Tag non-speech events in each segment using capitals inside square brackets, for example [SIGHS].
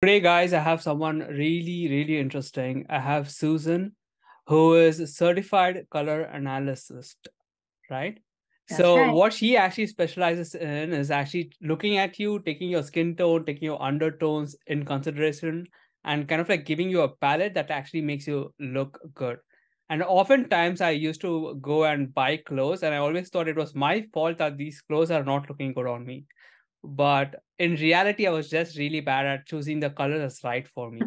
Today, guys, I have someone really, really interesting. I have Susan, who is a certified color analyst, right? That's so right. what she actually specializes in is actually looking at you, taking your skin tone, taking your undertones in consideration, and kind of like giving you a palette that actually makes you look good. And oftentimes I used to go and buy clothes, and I always thought it was my fault that these clothes are not looking good on me. But in reality, I was just really bad at choosing the color that's right for me.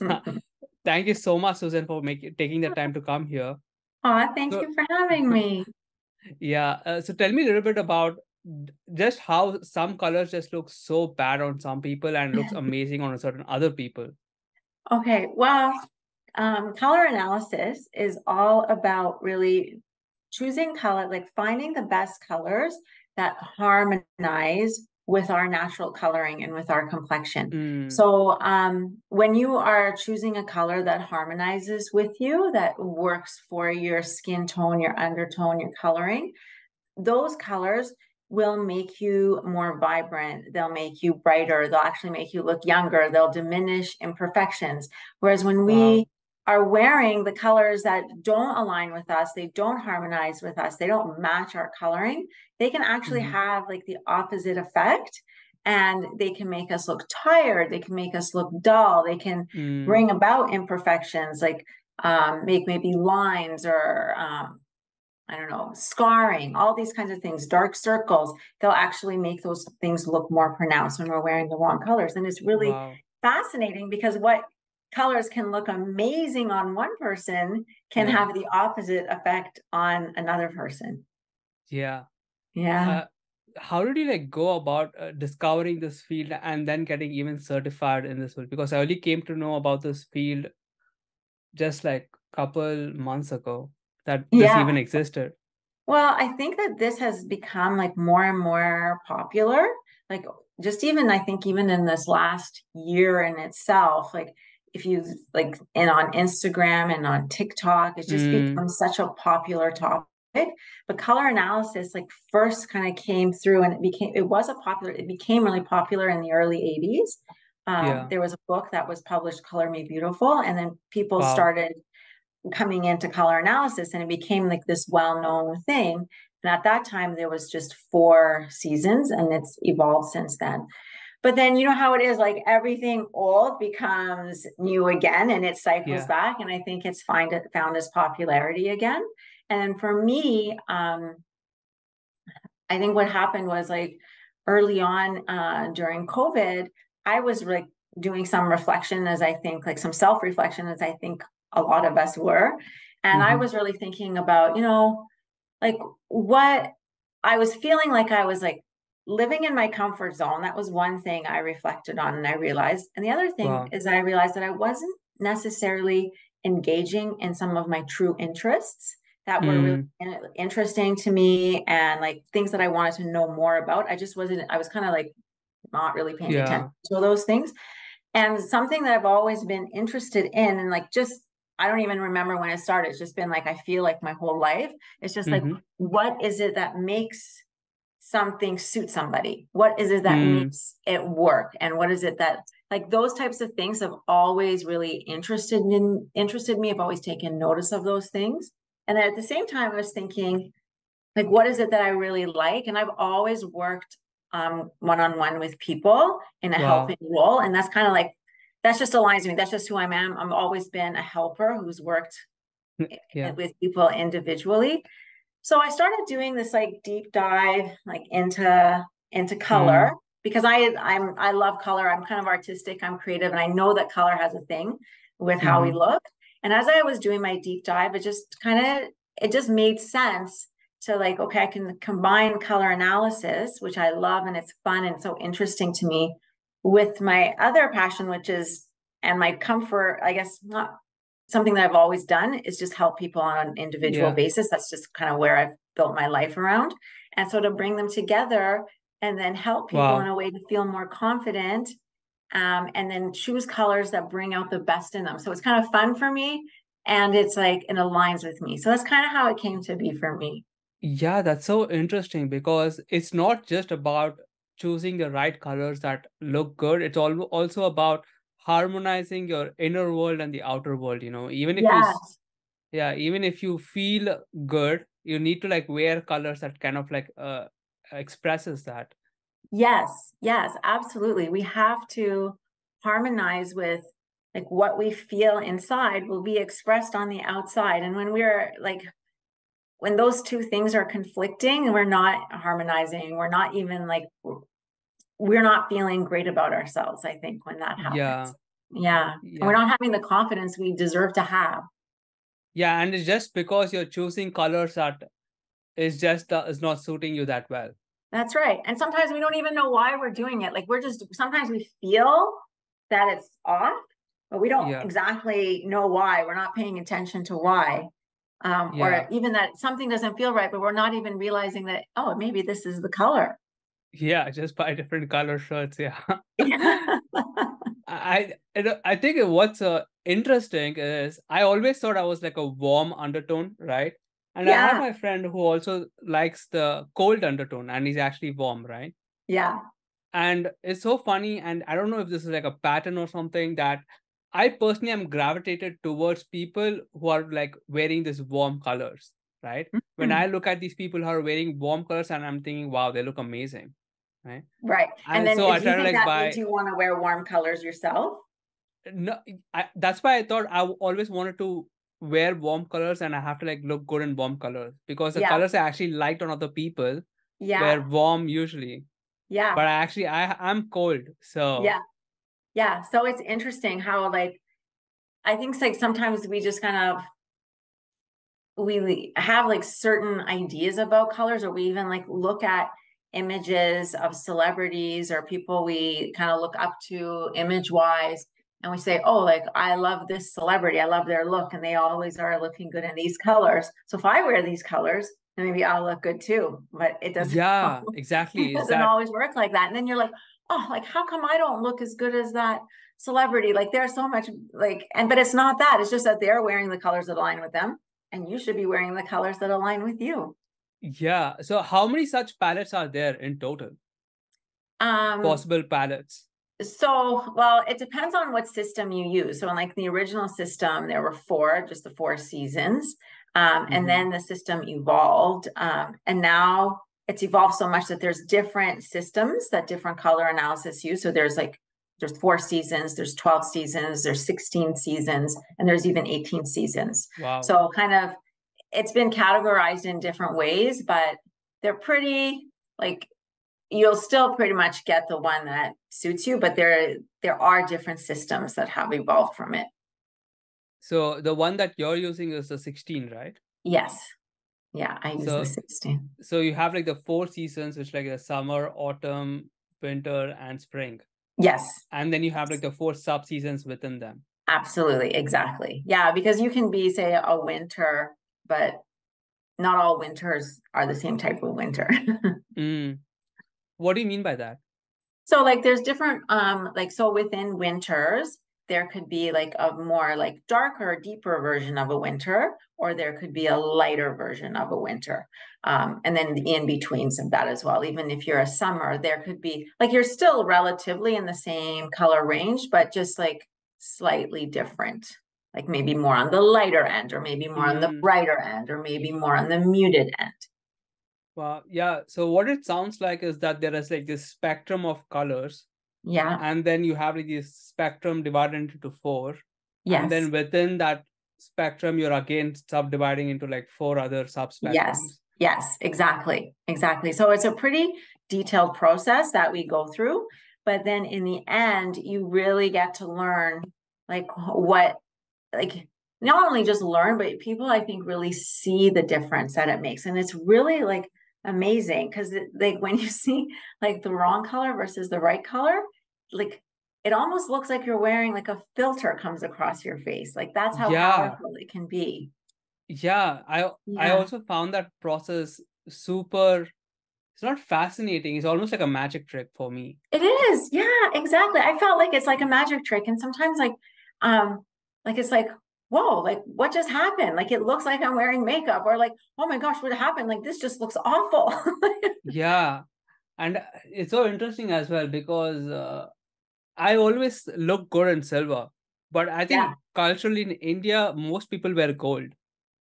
[LAUGHS] [LAUGHS] Thank you so much, Susan, for making taking the time to come here. Aw, thank So, you for having me. [LAUGHS] yeah. Uh, so tell me a little bit about just how some colors just look so bad on some people and looks amazing on a certain other people. Okay, well, um, color analysis is all about really choosing color, like finding the best colors that harmonize with our natural coloring and with our complexion. Mm, So, um, when you are choosing a color that harmonizes with you, that works for your skin tone, your undertone, your coloring, those colors will make you more vibrant. They'll make you brighter. They'll actually make you look younger. They'll diminish imperfections. Whereas when wow. we are wearing the colors that don't align with us, they don't harmonize with us, they don't match our coloring, they can actually Mhm. have like the opposite effect. And they can make us look tired, they can make us look dull, they can Mm, bring about imperfections, like um, make maybe lines or um, I don't know, scarring, all these kinds of things, dark circles, they'll actually make those things look more pronounced when we're wearing the wrong colors. And it's really wow. fascinating because what colors can look amazing on one person can Yeah. have the opposite effect on another person. Yeah. Yeah. Uh, how did you like go about uh, discovering this field and then getting even certified in this field? Because I only came to know about this field just like couple months ago that this Yeah. even existed. Well, I think that this has become like more and more popular. Like just even I think even in this last year in itself, like if you like and on Instagram and on TikTok, it's just Mm, become such a popular topic. But color analysis like first kind of came through and it became it was a popular, it became really popular in the early 80s. Um, yeah. there was a book that was published, Color Me Beautiful, and then people Wow. started coming into color analysis and it became like this well-known thing and at that time there was just four seasons and it's evolved since then but then you know how it is like everything old becomes new again and it cycles Yeah. back and i think it's find it found its popularity again. And for me um i think what happened was like early on uh during covid i was like doing some reflection as i think like some self-reflection as i think a lot of us were. And i hmm was really thinking about you know like what I was feeling like I was like living in my comfort zone. That was one thing I reflected on and I realized. And the other thing Wow. is I realized that I wasn't necessarily engaging in some of my true interests that were really Mm, in- interesting to me and like things that I wanted to know more about. I just wasn't, I was kind of like not really paying yeah. attention to those things. And something that I've always been interested in, and like just, I don't even remember when it started. It's just been like, I feel like my whole life. It's just like, hmm what is it that makes something suit somebody? What is it that Mm, makes it work? And what is it that, like, those types of things have always really interested in interested me. I've always taken notice of those things. And then at the same time, I was thinking, like, what is it that I really like? And I've always worked um one-on-one with people in a helping role. And that's kind of like that's just aligns me. That's just who I am. I've always been a helper who's worked Yeah. with people individually. So I started doing this like deep dive like into into color Mm, because I I'm I love color. I'm kind of artistic, I'm creative, and I know that color has a thing with how we hmm look. And as I was doing my deep dive, it just kind of it just made sense to like, okay, I can combine color analysis, which I love and it's fun and so interesting to me, with my other passion, which is and my comfort, I guess not something that I've always done is just help people on an individual Yeah. basis. That's just kind of where I've built my life around. And so to bring them together and then help people in a way to feel more confident um, and then choose colors that bring out the best in them. So it's kind of fun for me and it's like it aligns with me. So that's kind of how it came to be for me. Yeah, that's so interesting because it's not just about choosing the right colors that look good. It's also about harmonizing your inner world and the outer world. You know, even if yes. you, yeah, even if you feel good, you need to like wear colors that kind of like uh expresses that. Yes, yes, absolutely. We have to harmonize with like what we feel inside will be expressed on the outside. And when we're like when those two things are conflicting we're not harmonizing we're not even like we're not feeling great about ourselves i think when that happens. Yeah. Yeah, yeah. we're not having the confidence we deserve to have. Yeah and it's just because you're choosing colors that is just uh, is not suiting you that well. That's right. And sometimes we don't even know why we're doing it. Like we're just sometimes we feel that it's off but we don't yeah. exactly know why. We're not paying attention to why. Um, yeah. or even that something doesn't feel right, but we're not even realizing that, oh, maybe this is the color. Yeah, just buy different color shirts. Yeah. [LAUGHS] [LAUGHS] I I think what's uh, interesting is I always thought I was like a warm undertone, right? And yeah. I have my friend who also likes the cold undertone and he's actually warm, right? Yeah. And it's so funny. And I don't know if this is like a pattern or something that I personally am gravitated towards people who are like wearing these warm colors, right? Mm-hmm. When I look at these people who are wearing warm colors, and I'm thinking, wow, they look amazing, right? Right. And, and then so I try to like buy. Means you want to wear warm colors yourself? No, I, that's why I thought I always wanted to wear warm colors, and I have to like look good in warm colors because the yeah. colors I actually liked on other people yeah. were warm usually. Yeah. But I actually I I'm cold, so yeah yeah so it's interesting how like i think it's like sometimes we just kind of we have like certain ideas about colors or we even like look at images of celebrities or people we kind of look up to image wise and we say oh like i love this celebrity i love their look and they always are looking good in these colors so if i wear these colors then maybe i'll look good too but it doesn't yeah [LAUGHS] exactly it doesn't always work like that and then you're like oh, like how come I don't look as good as that celebrity? Like there's so much like, and but it's not that. It's just that they're wearing the colors that align with them, and you should be wearing the colors that align with you. Yeah. So how many such palettes are there in total? Um possible palettes. So, well, it depends on what system you use. So, in like the original system, there were four, just the four seasons. Um, mm-hmm. And then the system evolved. Um, and now it's evolved so much that there's different systems that different color analysis use. So there's like there's four seasons, there's 12 seasons, there's 16 seasons, and there's even 18 seasons. Wow. So kind of it's been categorized in different ways, but they're pretty like you'll still pretty much get the one that suits you, but there there are different systems that have evolved from it. So the one that you're using is the 16, right? Yes. Yeah, I use so, the 16. So you have like the four seasons, which like the summer, autumn, winter, and spring. Yes. And then you have like the four sub seasons within them. Absolutely, exactly. Yeah, because you can be, say, a winter, but not all winters are the same type of winter. [LAUGHS] mm. What do you mean by that? So like there's different um like so within winters there could be like a more like darker, deeper version of a winter, or there could be a lighter version of a winter. Um, and then the in betweens of that as well. Even if you're a summer, there could be like you're still relatively in the same color range, but just like slightly different. Like maybe more on the lighter end, or maybe more mm. on the mm. brighter end, or maybe more on the muted end. Well, yeah. So what it sounds like is that there is like this spectrum of colors yeah. And then you have like this spectrum divided into four. Yes. And then within that spectrum, you're again subdividing into like four other subspectrums. Yes. Yes, exactly. Exactly. So it's a pretty detailed process that we go through. But then in the end, you really get to learn like what, like, not only just learn, but people I think really see the difference that it makes. And it's really like amazing because like when you [LAUGHS] see like the wrong color versus the right color like it almost looks like you're wearing like a filter comes across your face like that's how yeah. powerful it can be yeah i yeah. i also found that process super it's not fascinating it's almost like a magic trick for me it is yeah exactly i felt like it's like a magic trick and sometimes like um like it's like whoa, like what just happened? Like it looks like I'm wearing makeup, or like, oh my gosh, what happened? Like this just looks awful. [LAUGHS] yeah. and uh, it's so interesting as well because uh, I always look good in silver, but I think Yeah. culturally in India, most people wear gold.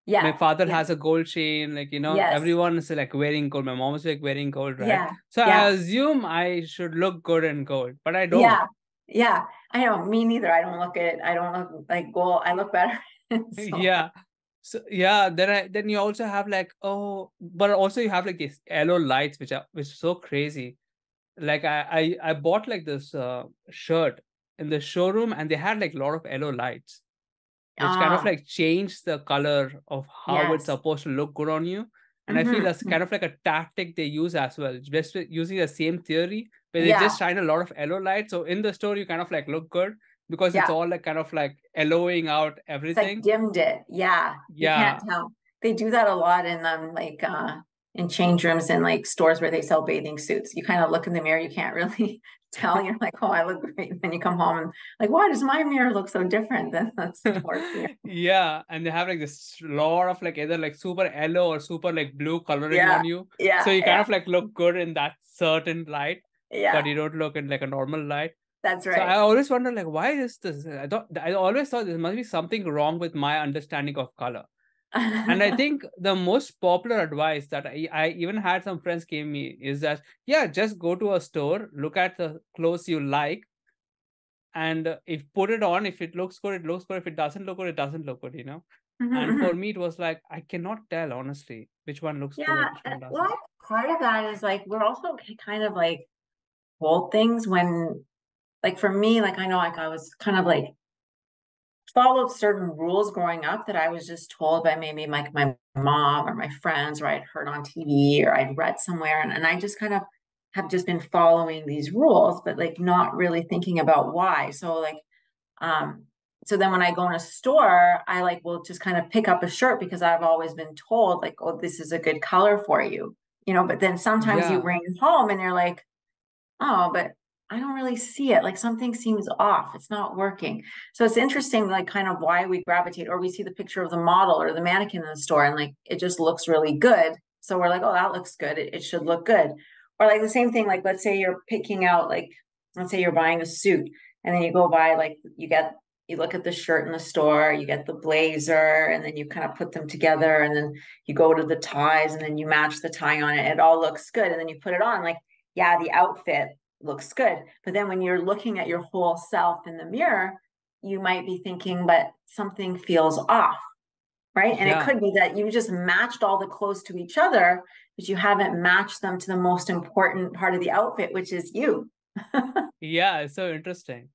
Yeah. My father yeah. has a gold chain, like you know, Yes. everyone is like wearing gold. My mom is like wearing gold, right? Yeah. So yeah. I assume I should look good in gold, but I don't. Yeah. Yeah. I know. Me neither. I don't look at, I don't look like gold. I look better. [LAUGHS] silver. Yeah. So yeah, then I then you also have like oh, but also you have like these yellow lights which are which are so crazy. Like I I I bought like this uh, shirt in the showroom and they had like a lot of yellow lights. which kind of Ah, like change the color of how it's supposed to look good on you. And I feel Mhm, that's kind of like a tactic they use as well, just using the same theory, where they Yeah. just shine a lot of yellow light. So in the store, you kind of like look good because it's all like kind of like yellowing out It's like everything. dimmed it. Yeah. You Yeah. can't tell. They do that a lot in them like uh in change rooms and like stores where they sell bathing suits. You kind of look in the mirror, you can't [LAUGHS] really tell. You're like, oh, I look great. And then you come home and like, why does my mirror look so different than [LAUGHS] mirror? yeah. And they have like this lot of like either like super yellow or super like blue coloring Yeah. on you. Yeah. So you kind Yeah. of like look good in that certain light, Yeah. but you don't look in like a normal light. That's right. So I always wonder, like, why is this? I thought I always thought there must be something wrong with my understanding of color. And I [LAUGHS] think the most popular advice that I, I even had some friends gave me is that yeah, just go to a store, look at the clothes you like, and if put it on. If it looks good, it looks good. If it doesn't look good, it doesn't look good. You know. And for [LAUGHS] me, it was like I cannot tell honestly which one looks good, Yeah, one doesn't. well, part of that is like we're also kind of like told things when, like for me, like I know like I was kind of like followed certain rules growing up that I was just told by maybe like my mom or my friends or I'd heard on TV or I'd read somewhere and, and I just kind of have just been following these rules, but like not really thinking about why. So like um so then when I go in a store, I like will just kind of pick up a shirt because I've always been told like, oh, this is a good color for you. You know, but then sometimes you bring home and you're like, oh, but I don't really see it. Like something seems off. It's not working. So it's interesting, like kind of why we gravitate, or we see the picture of the model or the mannequin in the store, and like it just looks really good. So we're like, oh, that looks good. It, it should look good. Or like the same thing, like let's say you're picking out, like, let's say you're buying a suit, and then you go buy, like, you get, you look at the shirt in the store, you get the blazer, and then you kind of put them together, and then you go to the ties, and then you match the tie on it. It all looks good. And then you put it on, like, yeah, the outfit looks good. But then when you're looking at your whole self in the mirror, you might be thinking, but something feels off, right? And it could be that you just matched all the clothes to each other, but you haven't matched them to the most important part of the outfit, which is you. [LAUGHS] Yeah. It's so interesting.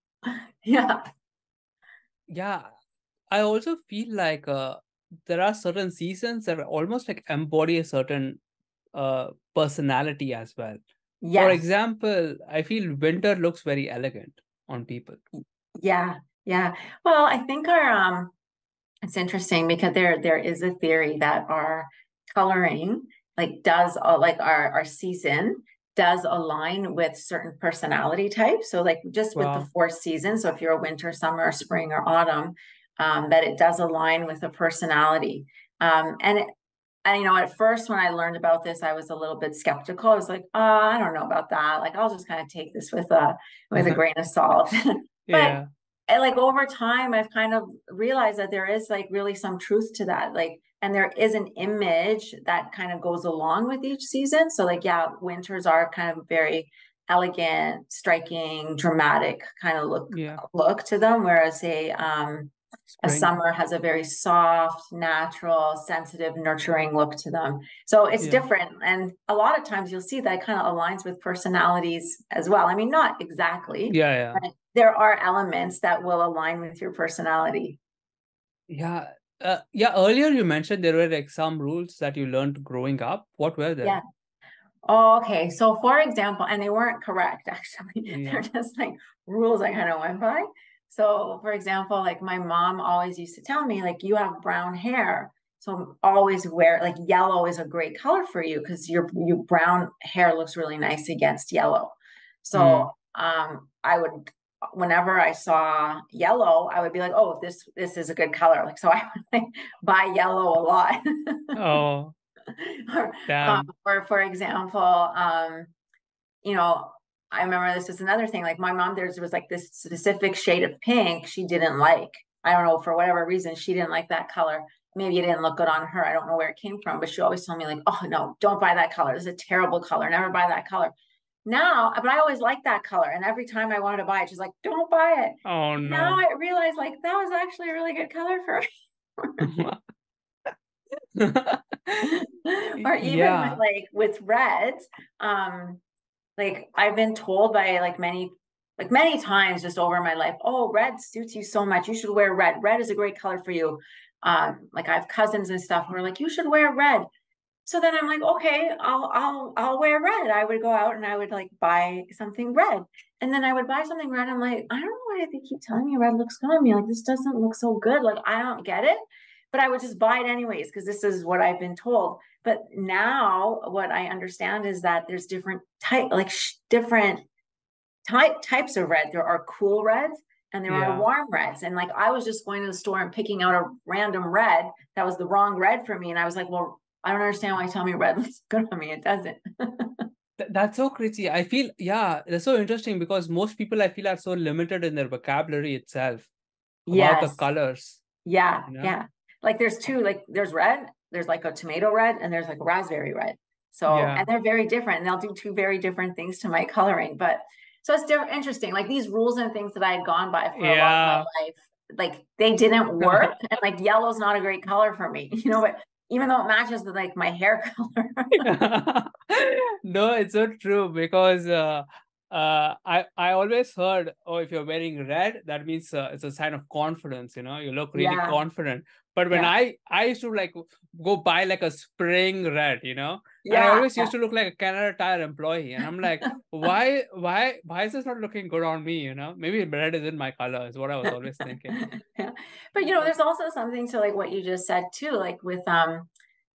yeah. Yeah. I also feel like uh, there are certain seasons that almost like embody a certain uh, personality as well. For example, I feel winter looks very elegant on people. Yeah. Yeah. Well, I think our um it's interesting because there there is a theory that our coloring like does uh, like our our season does align with certain personality types. So like just with the Wow. four seasons, so if you're a winter, summer, spring, or autumn, um, that it does align with a personality. Um, and it, and you know, at first when I learned about this, I was a little bit skeptical. I was like, oh, I don't know about that. Like I'll just kind of take this with a with a [LAUGHS] grain of salt. [LAUGHS] but Yeah. and like over time i've kind of realized that there is like really some truth to that like and there is an image that kind of goes along with each season so like yeah winters are kind of very elegant striking dramatic kind of look Yeah. look to them whereas a um a summer has a very soft natural sensitive nurturing look to them so it's Yeah. different and a lot of times you'll see that kind of aligns with personalities as well i mean not exactly Yeah. Yeah. but there are elements that will align with your personality. Yeah. Uh, yeah. Earlier you mentioned there were like some rules that you learned growing up. What were they? Yeah. Oh, okay. So for example, and they weren't correct [LAUGHS] actually. Yeah. They're just like rules I kind of went by. So for example, like my mom always used to tell me, like, you have brown hair. So always wear like yellow is a great color for you because your your brown hair looks really nice against yellow. So Mm. um I would whenever I saw yellow, I would be like, oh, this this is a good color. Like so I would like [LAUGHS] buy yellow a lot. Oh, [LAUGHS] or, um, or for example, um, you know, I remember this was another thing. Like my mom, there was like this specific shade of pink she didn't like. I don't know for whatever reason she didn't like that color. Maybe it didn't look good on her. I don't know where it came from, but she always told me like, "Oh no, don't buy that color. It's a terrible color. Never buy that color." Now, but I always liked that color, and every time I wanted to buy it, she's like, "Don't buy it." Oh no! Now I realize like that was actually a really good color for me. [LAUGHS] [LAUGHS] or even yeah. with, like with reds, um, like I've been told by like many like many times just over my life, oh, red suits you so much. You should wear red. Red is a great color for you. Um, like I have cousins and stuff who are like, you should wear red. So then I'm like, okay, I'll I'll I'll wear red. I would go out and I would like buy something red. And then I would buy something red. I'm like, I don't know why they keep telling me red looks good on me. Like this doesn't look so good. Like I don't get it. But I would just buy it anyways because this is what I've been told. But now what I understand is that there's different type, like sh- different type types of red. There are cool reds and there Yeah. are warm reds. And like I was just going to the store and picking out a random red that was the wrong red for me. And I was like, well, I don't understand why you tell me red looks [LAUGHS] good on me. It doesn't. [LAUGHS] That's so crazy. I feel, yeah, that's so interesting because most people I feel are so limited in their vocabulary itself about the colors. Yeah. you know? Yeah. Like there's two, like there's red, there's like a tomato red, and there's like raspberry red. So, Yeah. and they're very different. And they'll do two very different things to my coloring. But so it's different, interesting. Like these rules and things that I had gone by for a lot Yeah. of my life, like they didn't [LAUGHS] work. and like yellow's not a great color for me, [LAUGHS] you know, but even though it matches with like my hair [LAUGHS] color. no, it's so true because uh, uh, I I always heard, oh, if you're wearing red, that means uh, it's a sign of confidence. You know, you look really Yeah. confident. But when Yeah. I I used to like go buy like a spring red, you know, and I always used to look like a Canadian Tire employee, and I'm like, why why why is this not looking good on me? You know, maybe red isn't my color. Is what I was always thinking. yeah. [LAUGHS] But you know, there's also something to like what you just said too, like with um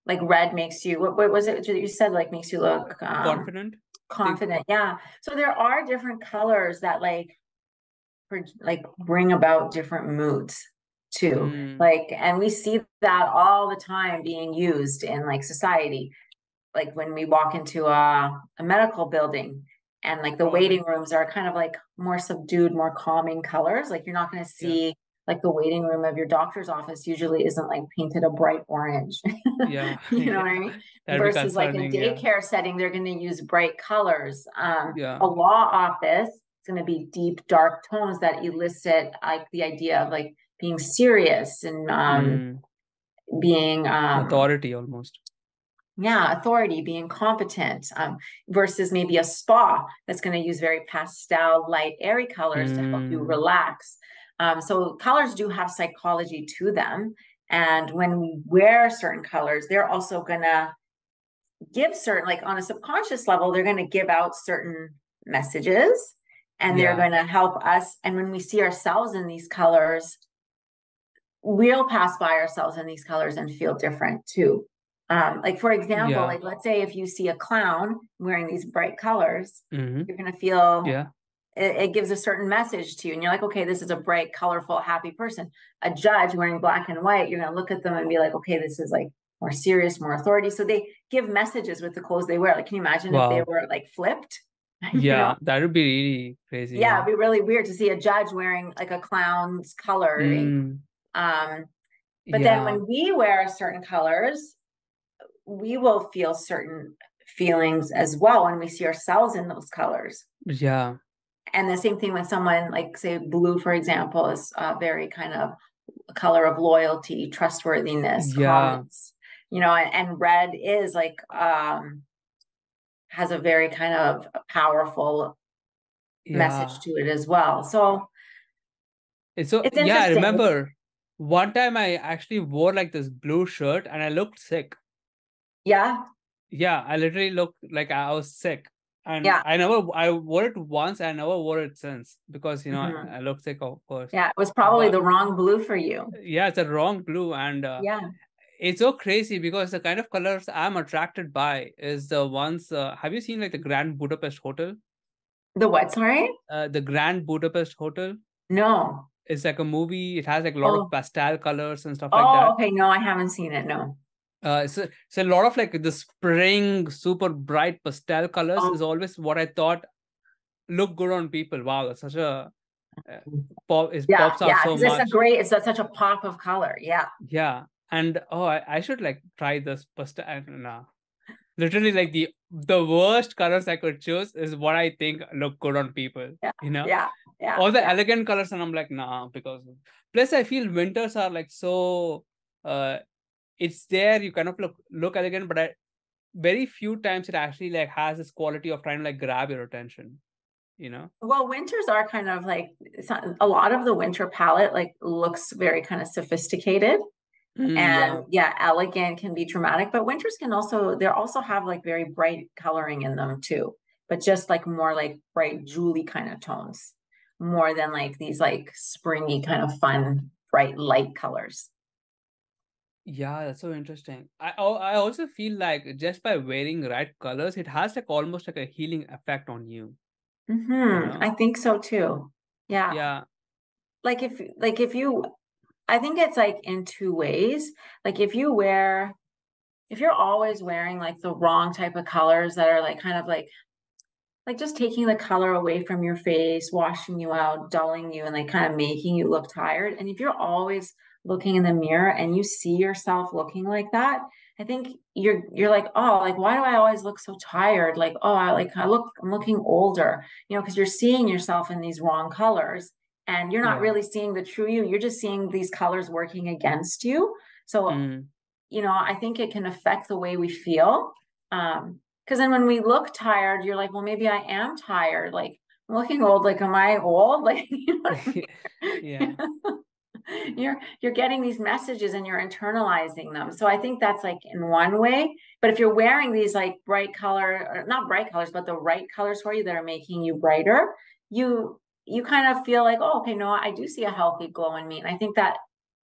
like red makes you what, what was it that you said like makes you look um Confident. confident. Yeah. So there are different colors that like like bring about different moods too. Mm, Like and we see that all the time being used in like society. Like when we walk into a, a medical building and like the Oh, waiting rooms are kind of like more subdued, more calming colors. Like you're not going to Yeah. see like the waiting room of your doctor's office usually isn't like painted a bright orange. yeah. [LAUGHS] you know what I mean? [LAUGHS] That'd Versus like a concerning. Yeah. daycare setting, they're going to use bright colors. Um, Yeah. a law office it's going to be deep, dark tones that elicit like the idea of like being serious and um, Mm, being um, authority almost. yeah, authority, being competent, um, versus maybe a spa that's going to use very pastel, light, airy colors to help you Mm. relax. Um, so colors do have psychology to them. And when we wear certain colors, they're also going to give certain, like on a subconscious level, they're going to give out certain messages and they're going to help us. And when we see ourselves in these colors, we'll pass by ourselves in these colors and feel different too. Um, like for example, Yeah. like let's say if you see a clown wearing these bright colors, hmm you're gonna feel Yeah. it, it gives a certain message to you, and you're like, okay, this is a bright, colorful, happy person. A judge wearing black and white, you're gonna look at them and be like, okay, this is like more serious, more authority. So they give messages with the clothes they wear. Like, can you imagine if they were like flipped? [LAUGHS] Yeah. know? That would be really crazy. Yeah, it'd be really weird to see a judge wearing like a clown's color Mm, Um, but then when we wear certain colors, we will feel certain feelings as well when we see ourselves in those colors. Yeah. And the same thing with someone like, say, blue, for example, is a very kind of a color of loyalty, trustworthiness, Yeah. calmness, you know, and, and red is like, um, has a very kind of powerful Yeah. message to it as well. So It's so it's yeah, I remember one time I actually wore like this blue shirt and I looked sick. yeah, Yeah, I literally looked like I was sick. And Yeah. I never I wore it once, I never wore it since because you know Mhm. I, I looked sick of course. yeah, it was probably But- the wrong blue for you. Yeah, it's a wrong blue and uh, Yeah. it's so crazy because the kind of colors I'm attracted by is the ones uh, have you seen like the Grand Budapest Hotel? The what, sorry? Uh, the Grand Budapest Hotel No. Is like a movie. It has like a lot Oh. of pastel colors and stuff like Oh, that. okay. No, I haven't seen it. No. uh so, so a lot of like the spring super bright pastel colors Oh. is always what i thought look good on people wow that's such a uh, pop it Yeah, pops out yeah. so 'cause it's much a great. It's a, such a pop of color. Yeah. yeah and oh I, I should like try this pastel don't literally like the the worst colors i could choose is what i think look good on people Yeah, you know Yeah. Yeah. all the yeah. elegant colors and i'm like nah because plus i feel winters are like so uh it's there you kind of look look elegant but I, very few times it actually like has this quality of trying to like grab your attention you know Well, winters are kind of like not, a lot of the winter palette like looks very kind of sophisticated Mm, and yeah. elegant can be dramatic, but winters can also they also have like very bright coloring in them too, but just like more like bright jewelry kind of tones, more than like these like springy kind of fun bright light colors. yeah that's so interesting i i also feel like just by wearing right colors it has like almost like a healing effect on you hmm know? I think so too. Yeah. yeah like if like if you i think it's like in two ways. Like if you wear if you're always wearing like the wrong type of colors that are like kind of like like just taking the color away from your face washing you out dulling you and like kind of making you look tired and if you're always looking in the mirror and you see yourself looking like that i think you're you're like oh like why do i always look so tired? Like oh i like i look i'm looking older you know because you're seeing yourself in these wrong colors and you're not Yeah. really seeing the true you you're just seeing these colors working against you. So Mm, you know i think it can affect the way we feel um because then when we look tired you're like well maybe i am tired like i'm looking old like am i old? [LAUGHS] Like you know I mean? [LAUGHS] yeah. [LAUGHS] You're you're getting these messages and you're internalizing them. So i think that's like in one way but if you're wearing these like bright color or not bright colors but the right colors for you that are making you brighter you you kind of feel like oh okay no i do see a healthy glow in me and i think that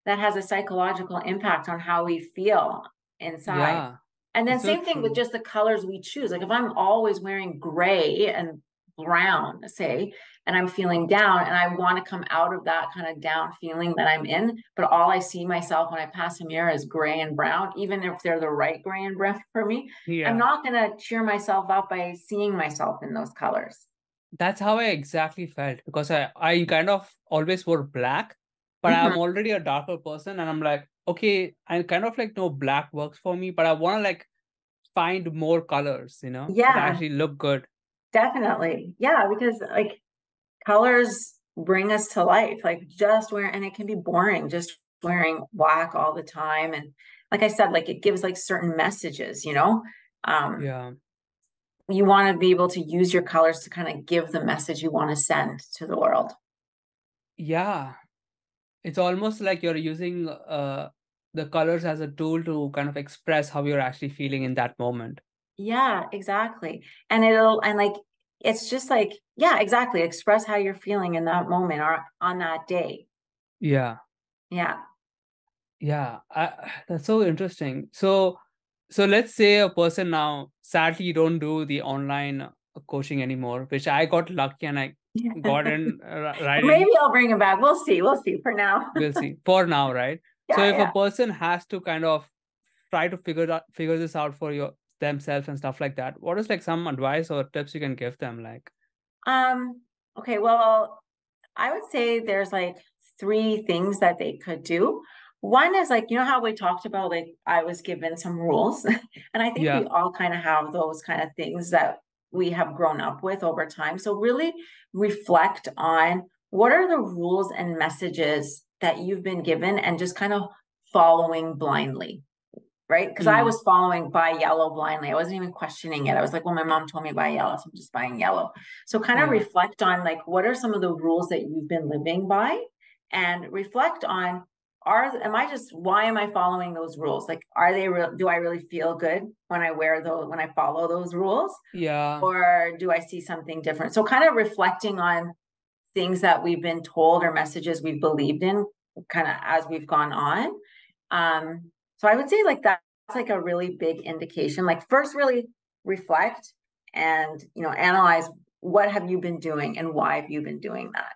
that has a psychological impact on how we feel inside yeah and then It's so same thing with just the colors we choose. Like if I'm always wearing gray and brown, say, and I'm feeling down and I want to come out of that kind of down feeling that I'm in, but all I see myself when I pass a mirror is gray and brown, even if they're the right gray and brown [LAUGHS] for me, yeah I'm not going to cheer myself up by seeing myself in those colors. That's how I exactly felt because I, I kind of always wore black, but I'm already a darker person and I'm like, okay, I kind of like know black works for me, but I want to like find more colors, you know, that Yeah. actually look good. Definitely. Yeah, because like colors bring us to life. Like just wearing, and it can be boring just wearing black all the time. And like I said, like it gives like certain messages, you know? Um, Yeah. You want to be able to use your colors to kind of give the message you want to send to the world. Yeah. It's almost like you're using uh the colors as a tool to kind of express how you're actually feeling in that moment. Yeah, exactly. And it'll, and like, it's just like, yeah, exactly. Express how you're feeling in that moment or on that day. Yeah. Yeah. Yeah, I, [SIGHS] that's so interesting. So, so let's say a person now sadly don't do the online coaching anymore, which I got lucky and I got in [LAUGHS] uh, right. Maybe I'll bring it back. We'll see. We'll see for now. We'll see for now, right? Yeah, so if yeah. a person has to kind of try to figure that figure this out for your themselves and stuff like that, what is like some advice or tips you can give them? Like, Um, okay, well, I would say there's like three things that they could do. One is like, you know how we talked about like I was given some rules, [LAUGHS] and I think Yeah. we all kind of have those kind of things that we have grown up with over time. So really reflect on what are the rules and messages that you've been given and just kind of following blindly. Right. Because I Mm. was following buy yellow blindly. I wasn't even questioning it. I was like, well, my mom told me buy yellow, so I'm just buying yellow. So kind of reflect on like what are some of the rules that you've been living by and reflect on are am I just why am I following those rules? Like are they real do I really feel good when I wear those when I follow those rules? yeah, Or do I see something different? So kind of reflecting on things that we've been told or messages we've believed in kind of as we've gone on. Um, so I would say like that's like a really big indication. Like first really reflect and you know analyze what have you been doing and why have you been doing that?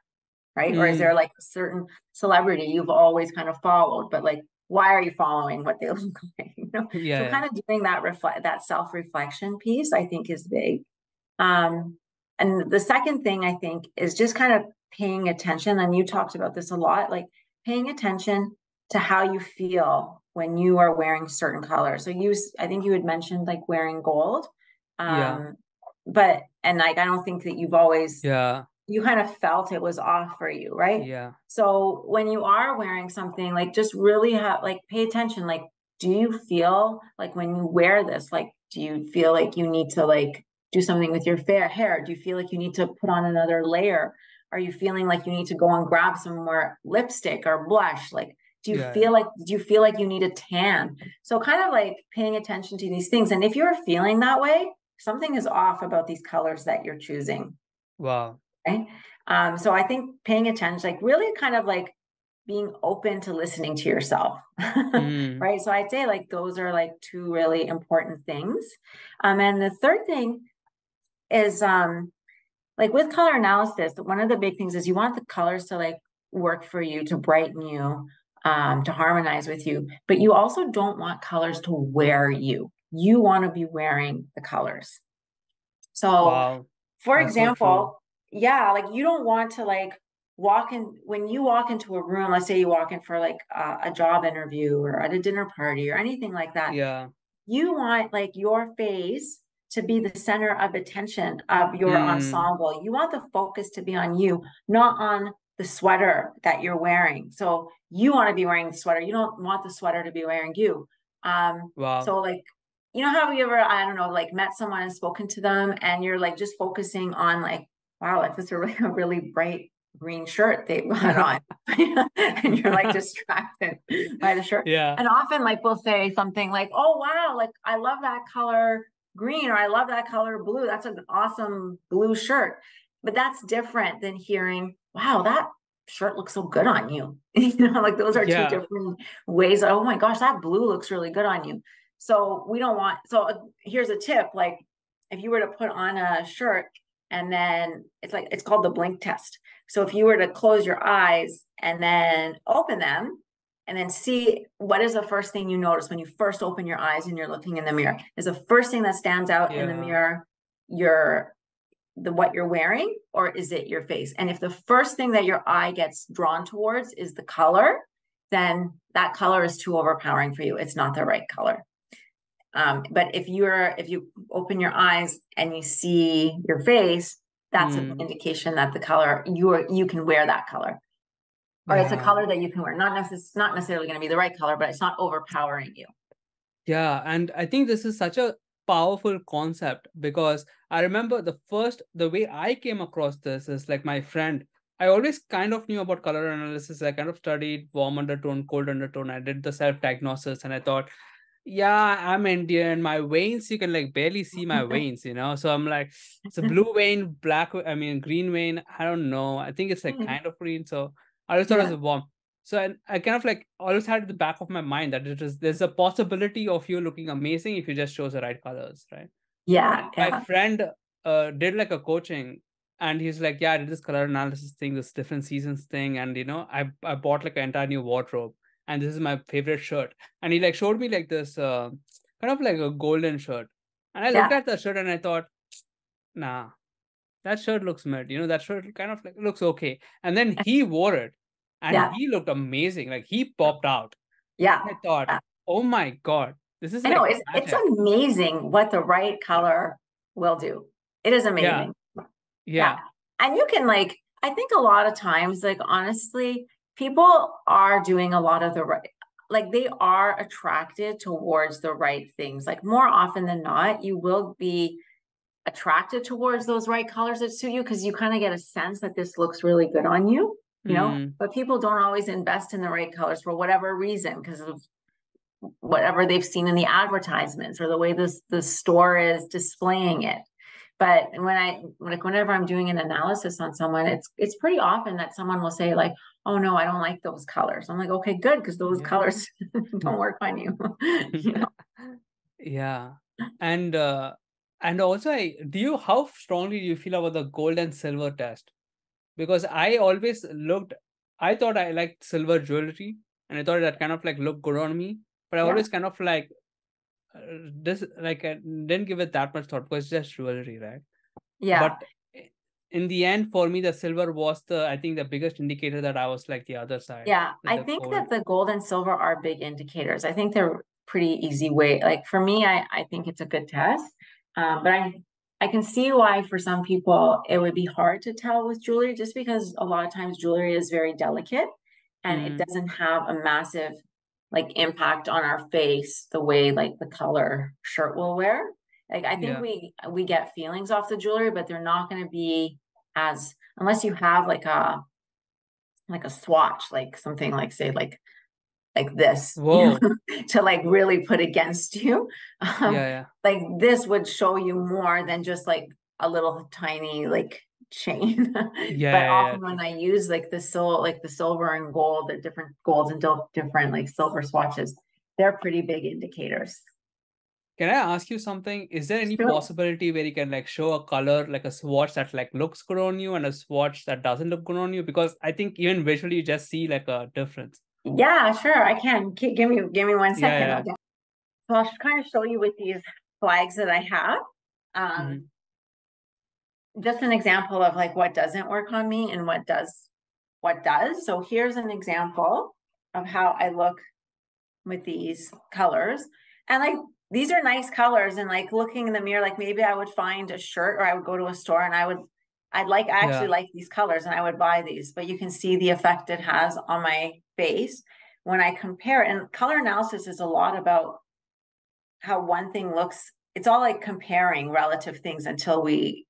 Right? Or is Mm. there like a certain celebrity you've always kind of followed, but like why are you following what they [LAUGHS] look like? You know? Yeah. So kind of doing that reflect that self-reflection piece, I think is big. Um, and the second thing I think is just kind of paying attention, and you talked about this a lot, like paying attention to how you feel when you are wearing certain colors. So you, I think you had mentioned like wearing gold. Um, Yeah. but and like I don't think that you've always Yeah. You kind of felt it was off for you, right? Yeah. So when you are wearing something, like just really have like pay attention. Like, do you feel like when you wear this, like, do you feel like you need to like do something with your fair hair? Do you feel like you need to put on another layer? Are you feeling like you need to go and grab some more lipstick or blush? Like, do you Yeah, feel like do you feel like you need a tan? So kind of like paying attention to these things. And if you're feeling that way, something is off about these colors that you're choosing. Wow. Right. Um, so I think paying attention, like really kind of like being open to listening to yourself. [LAUGHS] Mm. right. So I'd say like those are like two really important things. Um, and the third thing is um like with color analysis, one of the big things is you want the colors to like work for you, to brighten you, um, to harmonize with you, but you also don't want colors to wear you. You want to be wearing the colors. So Wow. for That's example, yeah, like you don't want to like walk in when you walk into a room, let's say you walk in for like a, a job interview or at a dinner party or anything like that. Yeah. You want like your face to be the center of attention of your Mm. ensemble. You want the focus to be on you, not on the sweater that you're wearing. So you want to be wearing the sweater. You don't want the sweater to be wearing you. Um, Wow. so like, you know how you ever, I don't know, like met someone and spoken to them and you're like just focusing on like, wow, like this is a really, [LAUGHS] a really bright green shirt they've got [LAUGHS] on. [LAUGHS] and you're like distracted by the shirt. yeah. And often like we'll say something like, oh wow, like I love that color green or I love that color blue. That's an awesome blue shirt. But that's different than hearing, wow, that shirt looks so good on you. you know, like those are Yeah. two different ways. Oh my gosh, that blue looks really good on you. So we don't want, so uh, here's a tip like if you were to put on a shirt and then it's like, it's called the blink test. So if you were to close your eyes and then open them, and then see what is the first thing you notice when you first open your eyes and you're looking in the mirror is the first thing that stands out in the Yeah. mirror your the what you're wearing or is it your face and if the first thing that your eye gets drawn towards is the color then that color is too overpowering for you it's not the right color um, but if you're if you open your eyes and you see your face that's an Mm. indication that the color you are you can wear that color or it's a color that you can wear. Not necess- not necessarily going to be the right color, but it's not overpowering you. Yeah, and I think this is such a powerful concept because I remember the first the way I came across this is like my friend. I always kind of knew about color analysis. I kind of studied warm undertone, cold undertone. I did the self-diagnosis and I thought, yeah, I'm Indian. My veins, you can like barely see my [LAUGHS] veins, you know. So I'm like, it's a [LAUGHS] blue vein, black, I mean green vein. I don't know. I think it's like Mm. kind of green. So I always thought it was a bomb. So I, I kind of like always had at the back of my mind that it is there's a possibility of you looking amazing if you just chose the right colors, right? Yeah, My yeah, friend uh did like a coaching and he's like, Yeah, I did this color analysis thing, this different seasons thing, and you know, I I bought like an entire new wardrobe and this is my favorite shirt. And he like showed me like this uh kind of like a golden shirt. And I looked at the shirt and I thought, nah, that shirt looks mid, you know, that shirt kind of like looks okay. And then [LAUGHS] he wore it and Yeah. he looked amazing. Like he popped out. yeah. I thought, Yeah. oh my God, this is I know like it's it's magic. amazing what the right color will do. It is amazing. yeah. yeah. And you can like, I think a lot of times, like honestly, people are doing a lot of the right, like they are attracted towards the right things. Like more often than not, you will be attracted towards those right colors that suit you because you kind of get a sense that this looks really good on you, you know. Mm, But people don't always invest in the right colors for whatever reason because of whatever they've seen in the advertisements or the way this the store is displaying it but when i like whenever i'm doing an analysis on someone it's it's pretty often that someone will say like oh no i don't like those colors i'm like okay good because those Yeah. colors [LAUGHS] don't work on you [LAUGHS] you know yeah. And uh and also I do you how strongly do you feel about the gold and silver test? Because I always looked I thought I liked silver jewelry and I thought that kind of like looked good on me. But I Yeah. always kind of like this like I didn't give it that much thought because it's just jewelry, right? Yeah. But in the end, for me, the silver was the I think the biggest indicator that I was like the other side. Yeah, I think gold. that the gold and silver are big indicators. I think they're pretty easy way. Like for me, I, I think it's a good test. Um, but I I can see why for some people it would be hard to tell with jewelry just because a lot of times jewelry is very delicate and Mhm. it doesn't have a massive like impact on our face the way like the color shirt will wear. Like I think Yeah. we we get feelings off the jewelry, but they're not going to be as unless you have like a like a swatch, like something like say like like this, [LAUGHS] you know, to like really put against you. Um, yeah, yeah. like this would show you more than just like a little tiny like chain. Yeah, [LAUGHS] but yeah, yeah, often when I use like the sil like the silver and gold, the different golds and different like silver swatches, they're pretty big indicators. Can I ask you something? Is there any Sure. possibility where you can like show a color, like a swatch that like looks good on you and a swatch that doesn't look good on you? Because I think even visually you just see like a difference. Yeah, sure, I can. Gi- Give me give me one Yeah, second. yeah. I'll get- So I'll kind of show you with these flags that I have. Um, Mhm. Just an example of like what doesn't work on me and what does what does. So here's an example of how I look with these colors. And like these are nice colors and like looking in the mirror like maybe I would find a shirt or I would go to a store and I would I'd like I actually Yeah. like these colors and I would buy these, but you can see the effect it has on my face when I compare it. And color analysis is a lot about how one thing looks. It's all like comparing relative things until we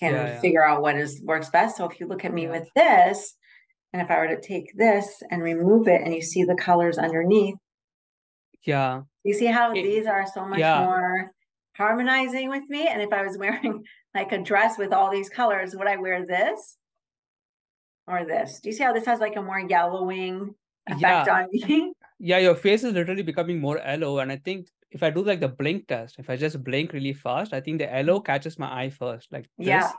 can Yeah, yeah. figure out what is works best. So if you look at me Yeah. with this, and if I were to take this and remove it and you see the colors underneath, Yeah. you see how It- these are so much more harmonizing with me? And if I was [LAUGHS] wearing like a dress with all these colors, would I wear this or this? Do you see how this has like a more yellowing effect Yeah. on me? [LAUGHS] Yeah, your face is literally becoming more yellow. And I think if I do like the blink test, if I just blink really fast, I think the yellow catches my eye first. Like this, Yeah.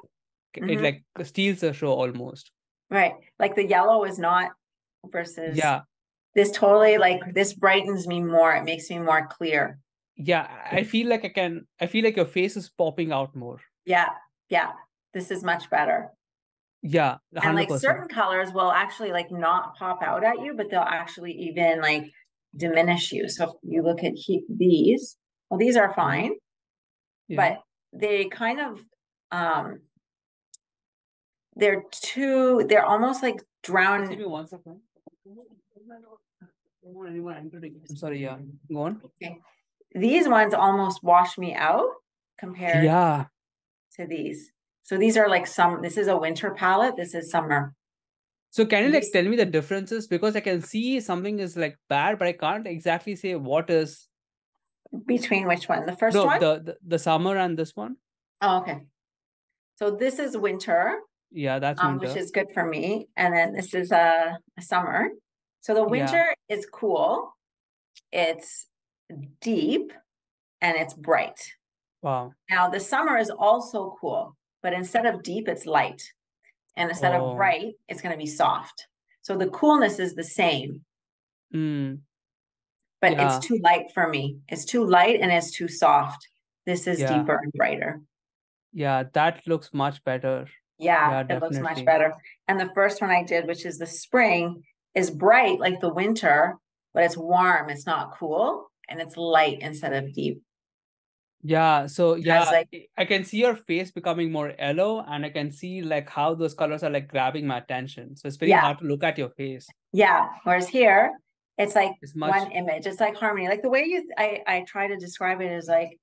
Mhm. it like steals the show almost. Right. Like the yellow is not versus Yeah. this totally like this brightens me more. It makes me more clear. Yeah. I I feel like I can, I feel like your face is popping out more. Yeah. Yeah. This is much better. Yeah. And like certain colors will actually like not pop out at you, but they'll actually even like diminish you. So if you look at he- these, well, these are fine, Yeah. but they kind of um they're too they're almost like Just drown give me one second. I'm sorry, yeah. Go on. Okay. these ones almost wash me out compared Yeah. to these. So these are like some, this is a winter palette, this is summer. So can you like tell me the differences? Because I can see something is like bad, but I can't exactly say what is Between which one? The first no one? the, the the summer and this one. Oh, okay. So this is winter, Yeah, that's um, winter. which is good for me. And then this is a, a summer. So the Yeah. winter is cool. It's deep and it's bright. Wow. Now the summer is also cool, but instead of deep, it's light. And instead Oh. of bright, it's going to be soft. So the coolness is the same, Mm, but Yeah. it's too light for me. It's too light and it's too soft. This is Yeah. deeper and brighter. yeah, that looks much better. Yeah, Yeah, it looks much better. And the first one I did, which is the spring, is bright like the winter, but it's warm. It's not cool, and it's light instead of deep. Yeah, so yeah, like- I- can see your face becoming more yellow, and I can see like how those colors are like grabbing my attention. So it's very Yeah. hard to look at your face. Yeah. Whereas here, it's like It's much one image. It's like harmony. Like the way you, I, I try to describe it is like,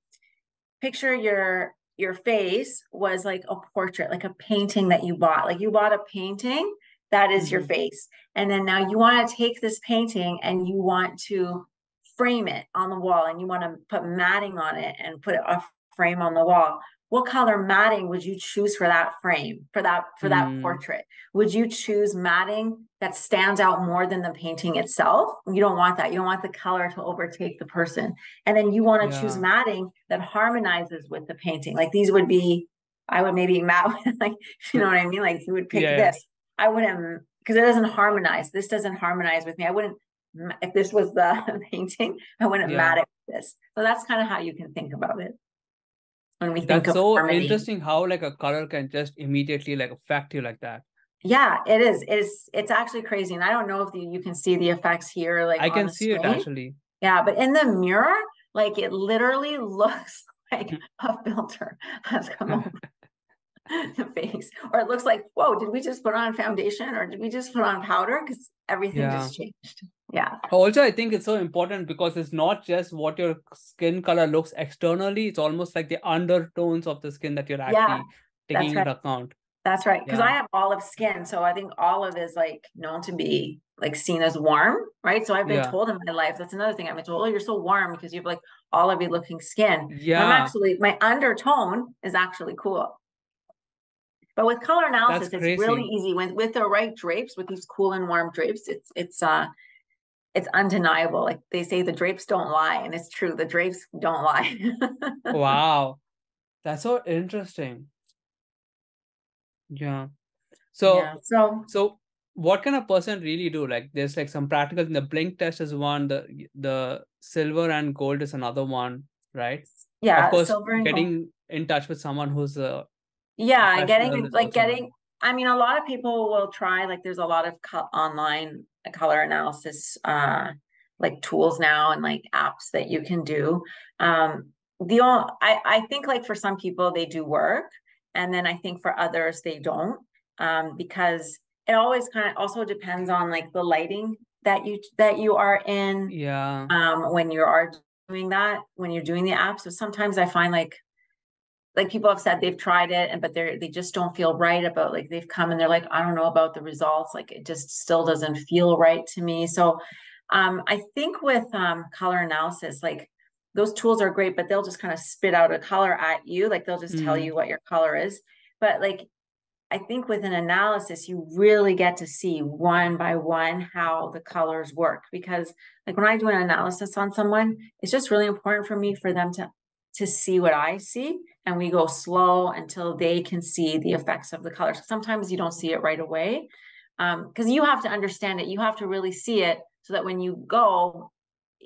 picture your your face was like a portrait, like a painting that you bought. Like you bought a painting that is your Mhm. face, and then now you want to take this painting and you want to frame it on the wall, and you want to put matting on it and put a frame on the wall. What color matting would you choose for that frame for that for that Mm. portrait? Would you choose matting that stands out more than the painting itself? You don't want that. You don't want the color to overtake the person. And then you want to choose matting that harmonizes with the painting. Like these would be, I would maybe [LAUGHS] mat with like, you know what I mean? Like you would pick Yeah, yeah. this. I wouldn't because it doesn't harmonize. This doesn't harmonize with me. I wouldn't if this was the [LAUGHS] painting, I wouldn't Yeah. it with this. So that's kind of how you can think about it. When we think That's so harmony. interesting how like a color can just immediately like affect you like that. Yeah, it is. It's it's actually crazy. And I don't know if you, you can see the effects here, like I can the see it actually. Yeah, but in the mirror, like it literally [LAUGHS] looks like mm. a filter has come [LAUGHS] over the face. Or it looks like, whoa, did we just put on foundation or did we just put on powder? Because everything just changed. Yeah. Also, I think it's so important because it's not just what your skin color looks externally, it's almost like the undertones of the skin that you're actually Yeah, taking right. into account. That's right. Because I have olive skin. So I think olive is like known to be like seen as warm, right? So I've been Yeah. told in my life, that's another thing. I've been told, oh, you're so warm because you have like olivey looking skin. And I'm Yeah, actually my undertone is actually cool. But with color analysis, it's really easy. With with the right drapes, with these cool and warm drapes, it's it's uh it's undeniable. Like they say the drapes don't lie, and it's true. The drapes don't lie. [LAUGHS] wow. That's so interesting. Yeah. So yeah. So so what can a person really do? Like there's like some practical the blink test is one, the the silver and gold is another one, right? yeah, Of course, and gold. getting in touch with someone who's a Yeah, getting like getting. I mean, a lot of people will try. Like, there's a lot of online color analysis, uh, like tools now and like apps that you can do. Um, the only, I I think like for some people they do work, and then I think for others they don't, um, because it always kind of also depends on like the lighting that you that you are in Yeah. um when you are doing that when you're doing the app so sometimes i find like like people have said they've tried it and but they're they just don't feel right about like they've come and they're like i don't know about the results like it just still doesn't feel right to me so um i think with um color analysis like those tools are great but they'll just kind of spit out a color at you like they'll just tell Mm. you what your color is but like I think with an analysis, you really get to see one by one how the colors work. Because like when I do an analysis on someone, it's just really important for me for them to to see what I see. And we go slow until they can see the effects of the colors. Sometimes you don't see it right away. Um, because you have to understand it. You have to really see it so that when you go,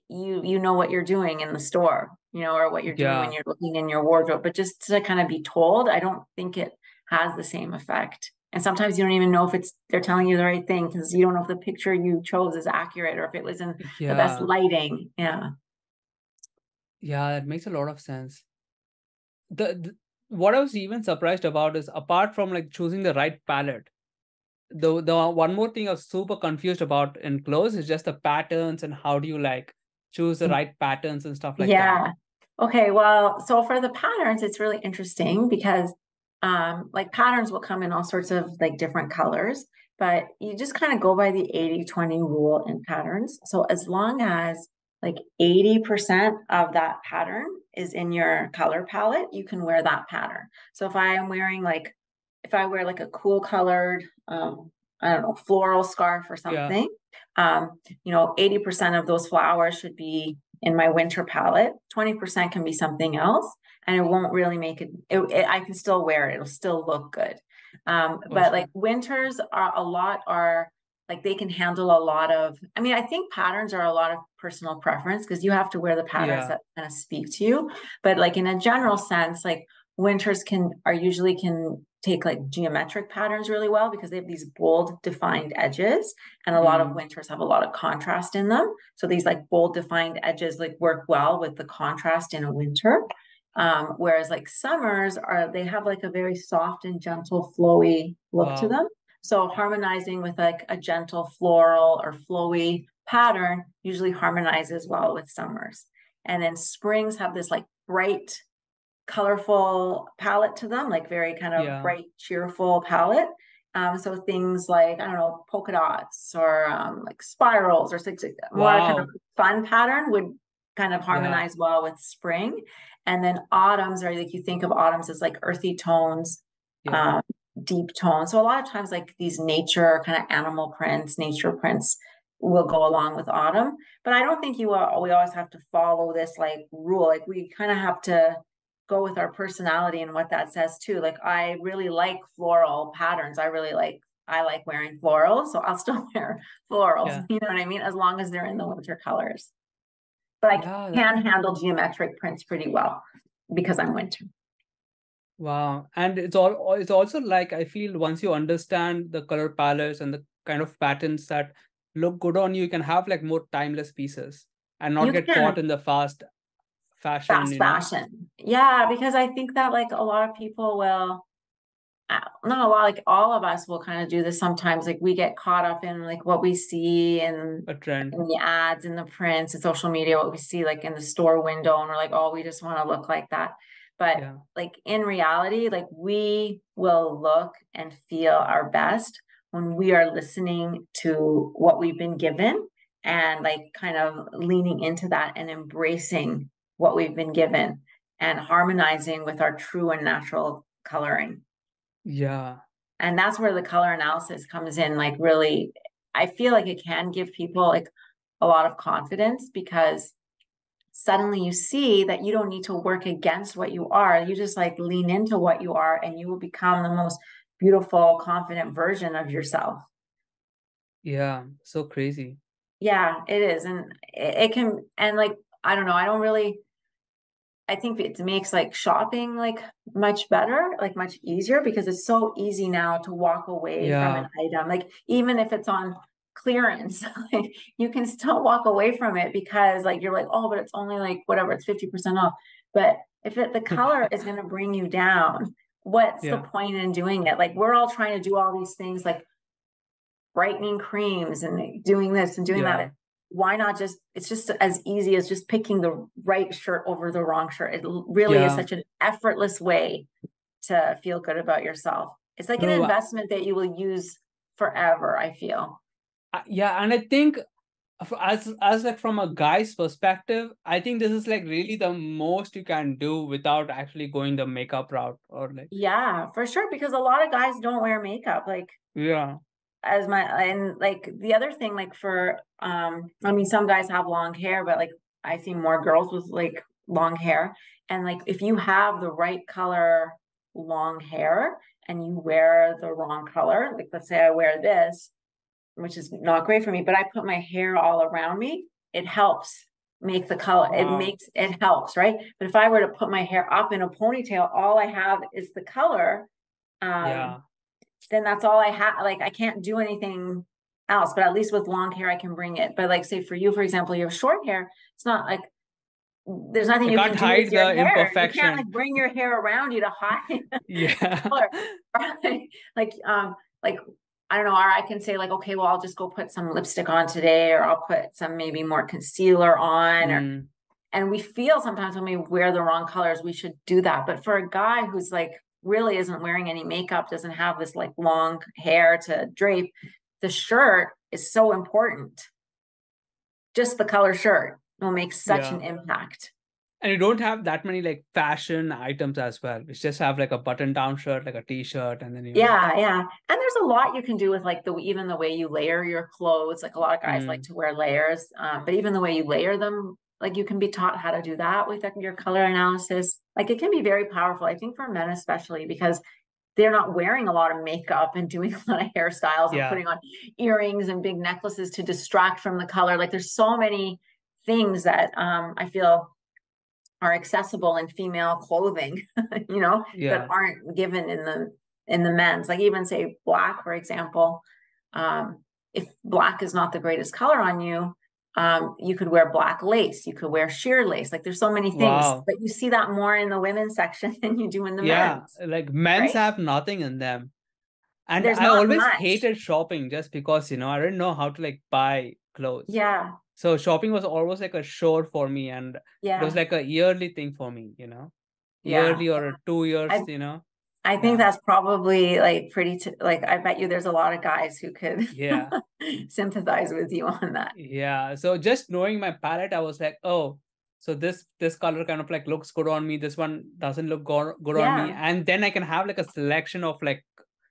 you you know what you're doing in the store, you know, or what you're doing when you're looking in your wardrobe. But just to kind of be told, I don't think it has the same effect. And sometimes you don't even know if it's they're telling you the right thing because you don't know if the picture you chose is accurate or if it was in the best lighting. Yeah. Yeah, that makes a lot of sense. The, the what I was even surprised about is apart from like choosing the right palette, the the one more thing I was super confused about in clothes is just the patterns and how do you like choose the Mm. right patterns and stuff like that. yeah. Okay. Well, so for the patterns, it's really interesting because um like patterns will come in all sorts of like different colors, but you just kind of go by the 80-20 rule in patterns. So as long as like 80% of that pattern is in your color palette, you can wear that pattern. So if I am wearing like if I wear like a cool colored um I don't know, floral scarf or Yeah. something, um, you know, 80% of those flowers should be in my winter palette. 20% can be something else, and it won't really make it, it, it- I can still wear it. It'll still look good. Um, but like winters are a lot are like they can handle a lot of, I mean, I think patterns are a lot of personal preference because you have to wear the patterns Yeah. that kind of speak to you. But like in a general sense, like winters can are usually can take like geometric patterns really well because they have these bold defined edges and a lot of Mm. winters have a lot of contrast in them so these like bold defined edges like work well with the contrast in a winter um whereas like summers are they have like a very soft and gentle flowy look to them so harmonizing with like a gentle floral or flowy pattern usually harmonizes well with summers and then springs have this like bright colorful palette to them, like very kind of Yeah. bright, cheerful palette. Um, so things like I don't know, polka dots or um, like spirals or six more kind of fun pattern would kind of Yeah. harmonize well with spring. And then autumns are like you think of autumns as like earthy tones, Yeah. um, deep tones. So a lot of times like these nature kind of animal prints, nature prints will go along with autumn. But I don't think you uh, we always have to follow this like rule. Like we kind of have to go with our personality and what that says too. Like I really like floral patterns. I really like I like wearing florals, so I'll still [LAUGHS] wear florals. Yeah. You know what I mean? As long as they're in the winter colors. But I can handle geometric prints pretty well because I'm winter. Wow. And it's all it's also like I feel once you understand the color palettes and the kind of patterns that look good on you, you can have like more timeless pieces and not You get can. caught in the fast fashion. Fast you know? fashion. Yeah, because I think that like a lot of people will uh, not a lot, like all of us will kind of do this sometimes. Like we get caught up in like what we see and A trend. in the ads and the prints and social media, what we see like in the store window, and we're like, oh, we just want to look like that. But Yeah. like in reality, like we will look and feel our best when we are listening to what we've been given and like kind of leaning into that and embracing what we've been given and harmonizing with our true and natural coloring Yeah. and that's where the color analysis comes in like really i feel like it can give people like a lot of confidence because suddenly you see that you don't need to work against what you are you just like lean into what you are and you will become the most beautiful confident version of yourself Yeah. So crazy. yeah it is and it, it can and like i don't know i don't really i think it makes like shopping like much better like much easier because it's so easy now to walk away from an item like even if it's on clearance [LAUGHS] like you can still walk away from it because like you're like oh but it's only like whatever it's 50% off. But if it, the hmm. color is going to bring you down what's Yeah. the point in doing it? Like we're all trying to do all these things like brightening creams and doing this and doing Yeah. that why not just it's just as easy as just picking the right shirt over the wrong shirt. It really is such an effortless way to feel good about yourself. It's like an investment that you will use forever i feel yeah and i think as as like from a guy's perspective i think this is like really the most you can do without actually going the makeup route or like yeah for sure because a lot of guys don't wear makeup like yeah. as my and like the other thing like for um i mean some guys have long hair but like i see more girls with like long hair and like if you have the right color long hair and you wear the wrong color like let's say i wear this which is not great for me but i put my hair all around me it helps make the color Wow. it makes it helps right but if i were to put my hair up in a ponytail all i have is the color um yeah then that's all I have. Like I can't do anything else. But at least with long hair, I can bring it. But like, say for you, for example, you have short hair. It's not like there's nothing You you, with hide your the hair. You can't like bring your hair around you to hide. [LAUGHS] yeah [LAUGHS] color. [LAUGHS] right? Like um, like I don't know. Or I can say like, okay, well, I'll just go put some lipstick on today, or I'll put some maybe more concealer on, or Mm, and we feel sometimes when we wear the wrong colors we should do that but for a guy who's like really isn't wearing any makeup doesn't have this like long hair to drape the shirt is so important just the color shirt will make such Yeah. an impact and you don't have that many like fashion items as well. It's just have like a button down shirt like a t-shirt and then you know, yeah yeah. And there's a lot you can do with like the even the way you layer your clothes. Like a lot of guys like to wear layers um, but even the way you layer them like you can be taught how to do that with like, your color analysis. Like it can be very powerful i think for men especially because they're not wearing a lot of makeup and doing [LAUGHS] a lot of hairstyles and putting on earrings and big necklaces to distract from the color. Like there's so many things that um i feel are accessible in female clothing [LAUGHS] you know yeah that aren't given in the in the men's like even say black for example um if black is not the greatest color on you um you could wear black lace you could wear sheer lace like there's so many things Wow. but you see that more in the women's [LAUGHS] section than you do in the yeah men's like men's right? have nothing in them and There's i always much. hated shopping just because you know i didn't know how to like buy clothes yeah so shopping was always like a chore for me and yeah it was like a yearly thing for me you know? Yeah. yearly or two years I- you know? I think yeah. that's probably like pretty t- like i bet you there's a lot of guys who could yeah. [LAUGHS] sympathize with you on that. Yeah. So just knowing my palette i was like oh so this this color kind of like looks good on me. This one doesn't look go- good on me. And then i can have like a selection of like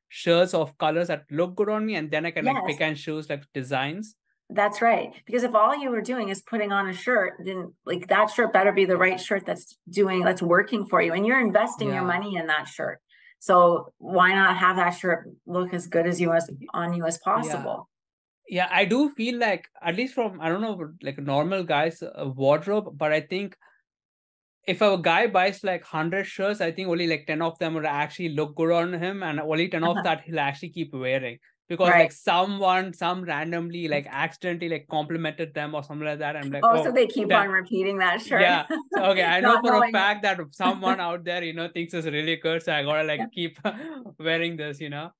shirts of colors that look good on me and then i can like Yes. pick and choose like designs That's right. Because if all you were doing is putting on a shirt, then like that shirt better be the right shirt that's doing that's working for you. And you're investing your money in that shirt. So why not have that shirt look as good as you as on you as possible? Yeah. yeah, I do feel like at least from I don't know like normal guy's uh, wardrobe, but I think if a guy buys like 100 shirts, I think only like 10 of them would actually look good on him, and only 10 uh-huh. of that he'll actually keep wearing because right. like someone, some randomly like accidentally like complimented them or something like that. I'm like, oh, oh so they keep that, on repeating that shirt. Yeah. So, okay. I [LAUGHS] know for a fact that [LAUGHS] someone out there, you know, thinks it's really good. So I gotta like yeah. keep [LAUGHS] wearing this, you know.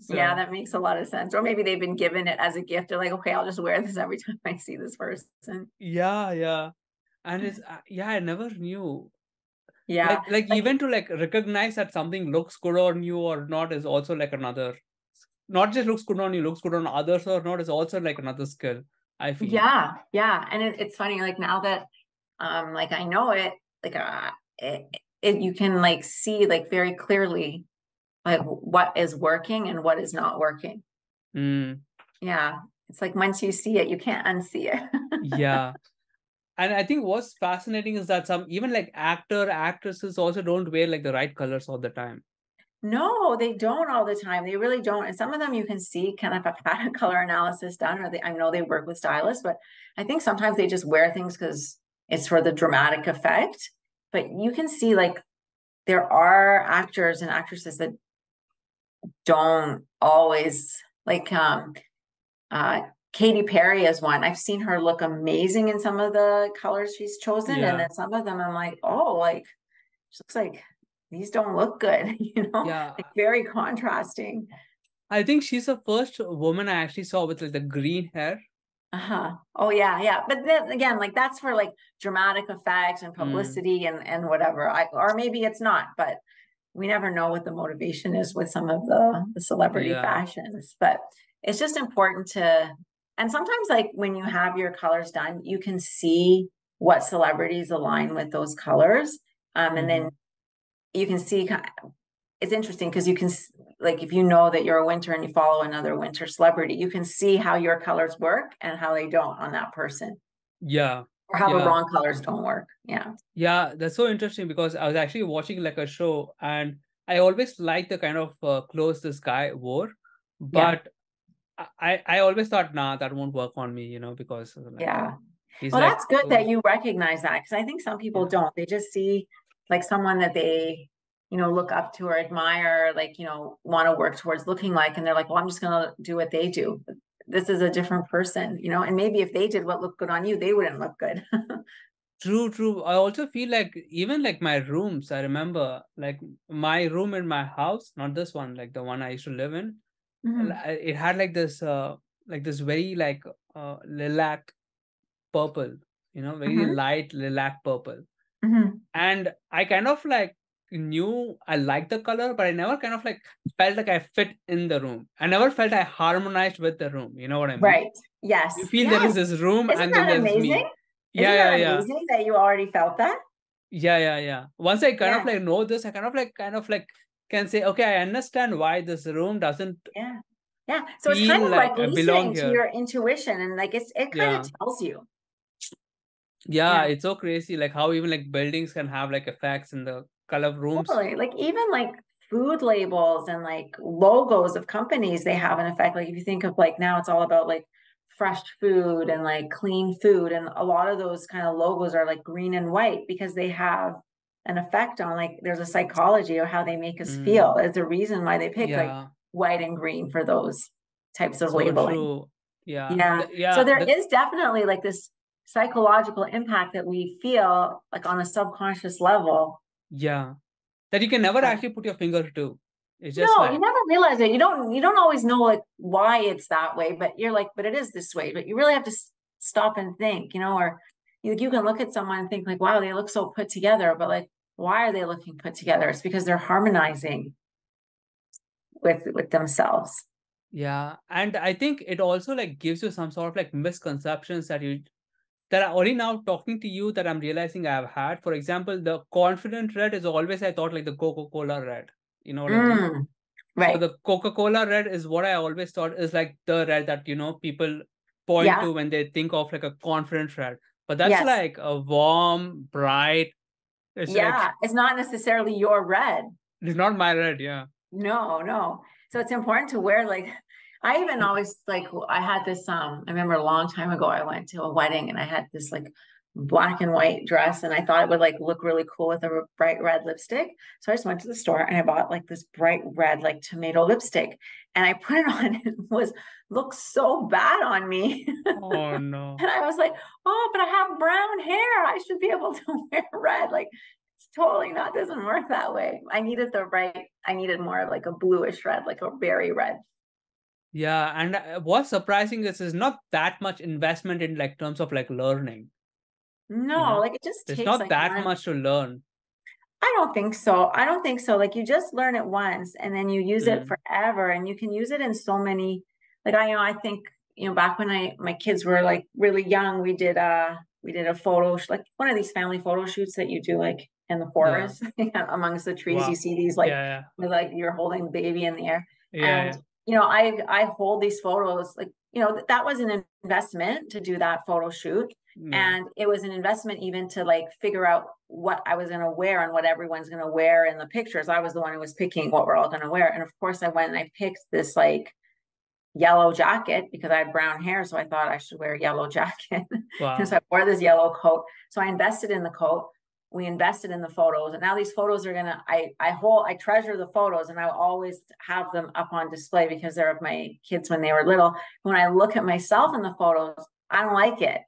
So, yeah, that makes a lot of sense. Or maybe they've been given it as a gift. They're like, okay, I'll just wear this every time I see this person. Yeah, yeah and it's uh, yeah i never knew yeah like, like, like even to like recognize that something looks good or new or not is also like another not just looks good on you looks good on others or not is also like another skill i feel. Yeah yeah and it, it's funny like now that um like i know it like uh it, it you can like see like very clearly like what is working and what is not working. Mm. yeah it's like once you see it you can't unsee it. [LAUGHS] Yeah and i think what's fascinating is that some even like actor actresses also don't wear like the right colors all the time no they don't all the time they really don't and some of them you can see kind of have had a [LAUGHS] color analysis done or they i know they work with stylists but i think sometimes they just wear things because it's for the dramatic effect but you can see like there are actors and actresses that don't always like um uh Katy Perry is one. I've seen her look amazing in some of the colors she's chosen, yeah. and then some of them I'm like, oh, like she looks like these don't look good, [LAUGHS] you know? Yeah, like very contrasting. I think she's the first woman I actually saw with like the green hair. Uh huh. Oh yeah, yeah. But then again, like that's for like dramatic effect and mm. publicity mm. and and whatever. I or maybe it's not, but we never know what the motivation is with some of the the celebrity yeah. fashions. But it's just important to and sometimes like when you have your colors done you can see what celebrities align with those colors um, and then mm-hmm. You can see it's interesting because you can like if you know that you're a winter and you follow another winter celebrity you can see how your colors work and how they don't on that person yeah or how yeah. the wrong colors don't work yeah yeah that's so interesting because i was actually watching like a show and i always liked the kind of uh, clothes this guy wore but I I always thought, nah, that won't work on me, you know, because like, yeah. well, like, that's good oh. that you recognize that because I think some people yeah. don't. They just see like someone that they, you know, look up to or admire, like you know, want to work towards looking like, and they're like, well, I'm just gonna do what they do. This is a different person, you know, and maybe if they did what looked good on you, they wouldn't look good. [LAUGHS] true, true. I also feel like even like my rooms. I remember like my room in my house, not this one, like the one I used to live in mm-hmm. it had like this uh like this very like uh lilac purple you know very mm-hmm. light lilac purple mm-hmm. And i kind of like knew i liked the color but i never kind of like felt like i fit in the room i never felt i harmonized with the room you know what i mean right yes you feel yes. there is this room Isn't and then there's amazing? me yeah Isn't yeah yeah amazing that you already felt that yeah yeah yeah once i kind yeah. of like know this i kind of like kind of like can say, okay, I understand why this room doesn't. Yeah. Yeah. So it's kind of like, like listening to your intuition and like it's it kind yeah. of tells you. Yeah, yeah, it's so crazy. Like how even like buildings can have like effects in the color of rooms. Totally. Like even like food labels and like logos of companies, they have an effect. Like if you think of like now it's all about like fresh food and like clean food. And a lot of those kind of logos are like green and white because they have an effect on like there's a psychology of how they make us mm. feel. There's a reason why they pick yeah. like white and green for those types of so labeling. True. Yeah. Yeah. yeah. So there the- is definitely like this psychological impact that we feel like on a subconscious level. Yeah. That you can never actually put your finger to. It's just no, like... you never realize it. You don't you don't always know like why it's that way, but you're like, but it is this way. But you really have to stop and think, you know, or you, you can look at someone and think like, wow, they look so put together, but like why are they looking put together? It's because they're harmonizing with with themselves. Yeah, and I think it also like gives you some sort of like misconceptions that you that are only now talking to you that I'm realizing I've had. For example, the confident red is always I thought like the Coca-Cola red. You know what I mean? Mm, right. So the Coca-Cola red is what I always thought is like the red that you know people point yeah. to when they think of like a confident red. But that's yes. like a warm, bright, it's yeah, like, it's not necessarily your red. It's not my red, yeah. No, no. So it's important to wear like I even always like I had this um I remember a long time ago I went to a wedding and I had this like black and white dress and I thought it would like look really cool with a bright red lipstick. So I just went to the store and I bought like this bright red like tomato lipstick and I put it [LAUGHS] on and it was looked so bad on me. Oh [LAUGHS] no. and I was like, "Oh, but I have brown hair. I should be able [LAUGHS] to wear red." Like it's totally not doesn't work that way. I needed the right I needed more of like a bluish red, like a berry red. Yeah, and uh, what's surprising is is not that much investment in like terms of like learning. No, know, like it just it's not like that much to learn. I don't think so. I don't think so. Like you just learn it once and then you use it Mm. forever and you can use it in so many like I know I think you know back when I my kids were like really young we did uh we did a photo sh- like one of these family photo shoots that you do like in the forest [LAUGHS] amongst the trees Wow. you see these like yeah, with like you're holding the baby in the air yeah, yeah, and you know I I hold these photos like you know that was an investment to do that photo shoot yeah. and it was an investment even to like figure out what I was going to wear and what everyone's going to wear in the pictures. I was the one who was picking what we're all going to wear. And of course, I went and I picked this like yellow jacket because I had brown hair. So I thought I should wear a yellow [LAUGHS] jacket. Wow. so I wore this yellow coat. So I invested in the coat. We invested in the photos. And now these photos are going to, I, I hold, I treasure the photos and I always have them up on display because they're of my kids when they were little. When I look at myself in the photos, I don't like it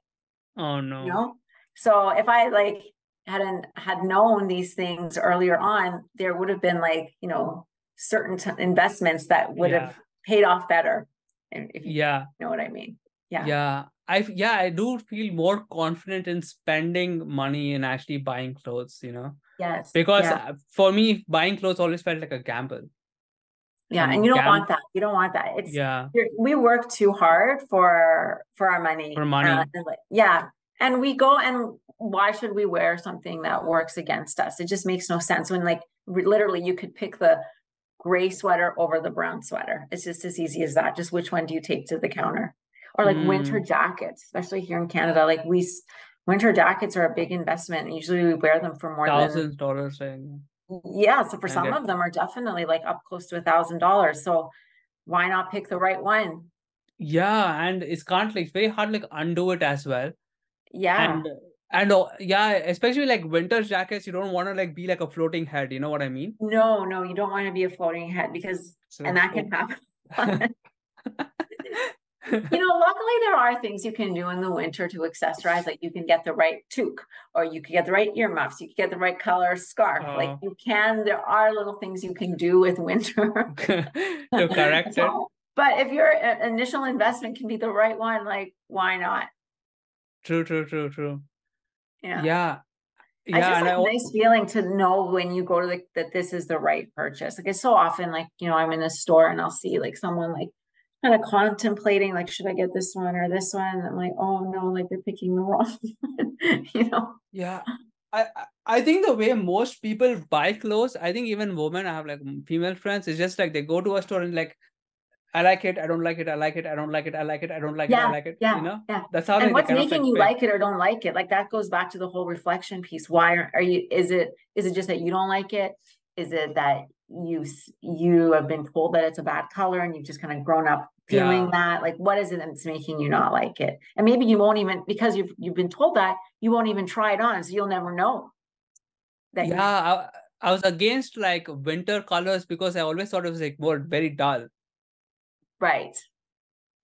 Oh no. you know so if i like hadn't had known these things earlier on there would have been like you know certain t- investments that would Yeah. have paid off better and if you Yeah. know what i mean yeah Yeah. I yeah, I do feel more confident in spending money and actually buying clothes, you know. yes Because yeah, uh, for me, buying clothes always felt like a gamble. yeah. and and you don't gam- want that you don't want that it's Yeah. we work too hard for for our money For money. uh, and like- yeah and we go and why should we wear something that works against us it just makes no sense when like re- literally you could pick the gray sweater over the brown sweater it's just as easy as that just which one do you take to the counter or like winter jackets especially here in canada like we winter jackets are a big investment and usually we wear them for more than Thousands dollars. Like, yeah so for some it- of them are definitely like up close to a thousand dollars so why not pick the right one yeah, and it's can't like it's very hard like undo it as well. yeah And and uh, yeah, especially like winter jackets, you don't want to like be like a floating head. You know what I mean? No, no, you don't want to be a floating head because, So, and that can [LAUGHS] happen. [LAUGHS] You know, luckily there are things you can do in the winter to accessorize. Like you can get the right toque, or you can get the right earmuffs. You can get the right color scarf. Like Oh. you can. There are little things you can do with winter. [LAUGHS] to correct it. So, [LAUGHS] but if your uh, initial investment can be the right one, like why not? True, true, true, true. Yeah. Yeah. It's Yeah, just and like a nice feeling to know when you go to the that this is the right purchase. Like it's so often like, you know, I'm in a store and I'll see like someone like kind of contemplating like should I get this one or this one? And I'm like, oh no, like they're picking the [LAUGHS] wrong one, you know. Yeah, I I- think the way most people buy clothes, I think even women, I have like female friends, it's just like they go to a store and like, I like it, I don't like it, I like it, I don't like it, I like it, I don't like it, I like it. yeah, You know, yeah. that's how and what's making you like it or don't like it? Like that goes back to the whole reflection piece. Why are, are you is it is it just that you don't like it? Is it that you you have been told that it's a bad color and you've just kind of grown up feeling Yeah. that? Like what is it that's making you not like it? And maybe you won't even because you've you've been told that you won't even try it on, so you'll never know. That you- Yeah, I, I was against like winter colors because I always thought it was like more very dull. right.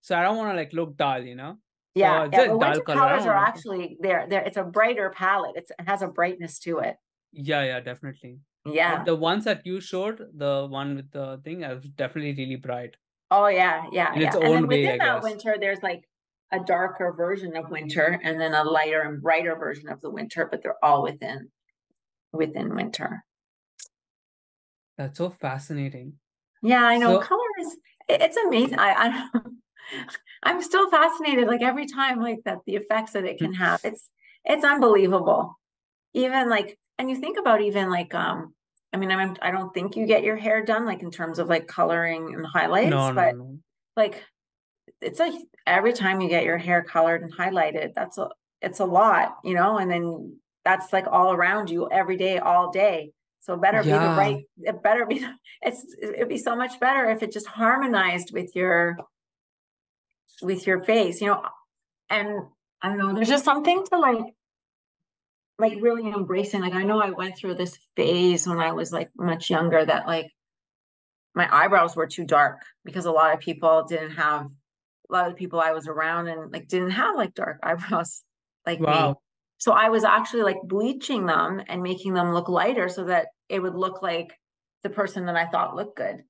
So I don't want to like look dull, you know. Yeah, it's yeah. Winter color, colors are actually there. There, it's a brighter palette. It's, it has a brightness to it. Yeah, yeah, definitely. Yeah. The ones that you showed, the one with the thing, I was definitely really bright. Oh yeah, yeah, In yeah. its And then own way, within that winter, there's like a darker version of winter and then a lighter and brighter version of the winter, but they're all within within winter. That's so fascinating. Yeah, I know. So- it's amazing. I, I [LAUGHS] I'm still fascinated, like every time, like that the effects that it can have. It's it's unbelievable. Even like, and you think about even like um. I mean, I'm, I don't think you get your hair done like in terms of like coloring and highlights, No, no, but no. like it's like every time you get your hair colored and highlighted that's a it's a lot you know and then that's like all around you every day all day So it better be the right, it better be, it's, it'd be so much better if it just harmonized with your, with your face, you know, and I don't know, there's just something to like, like really embracing, like I know I went through this phase when I was like much younger that like my eyebrows were too dark because a lot of people didn't have, a lot of the people I was around and like didn't have like dark [LAUGHS] eyebrows like me. Wow. So I was actually like bleaching them and making them look lighter so that it would look like the person that I thought looked good.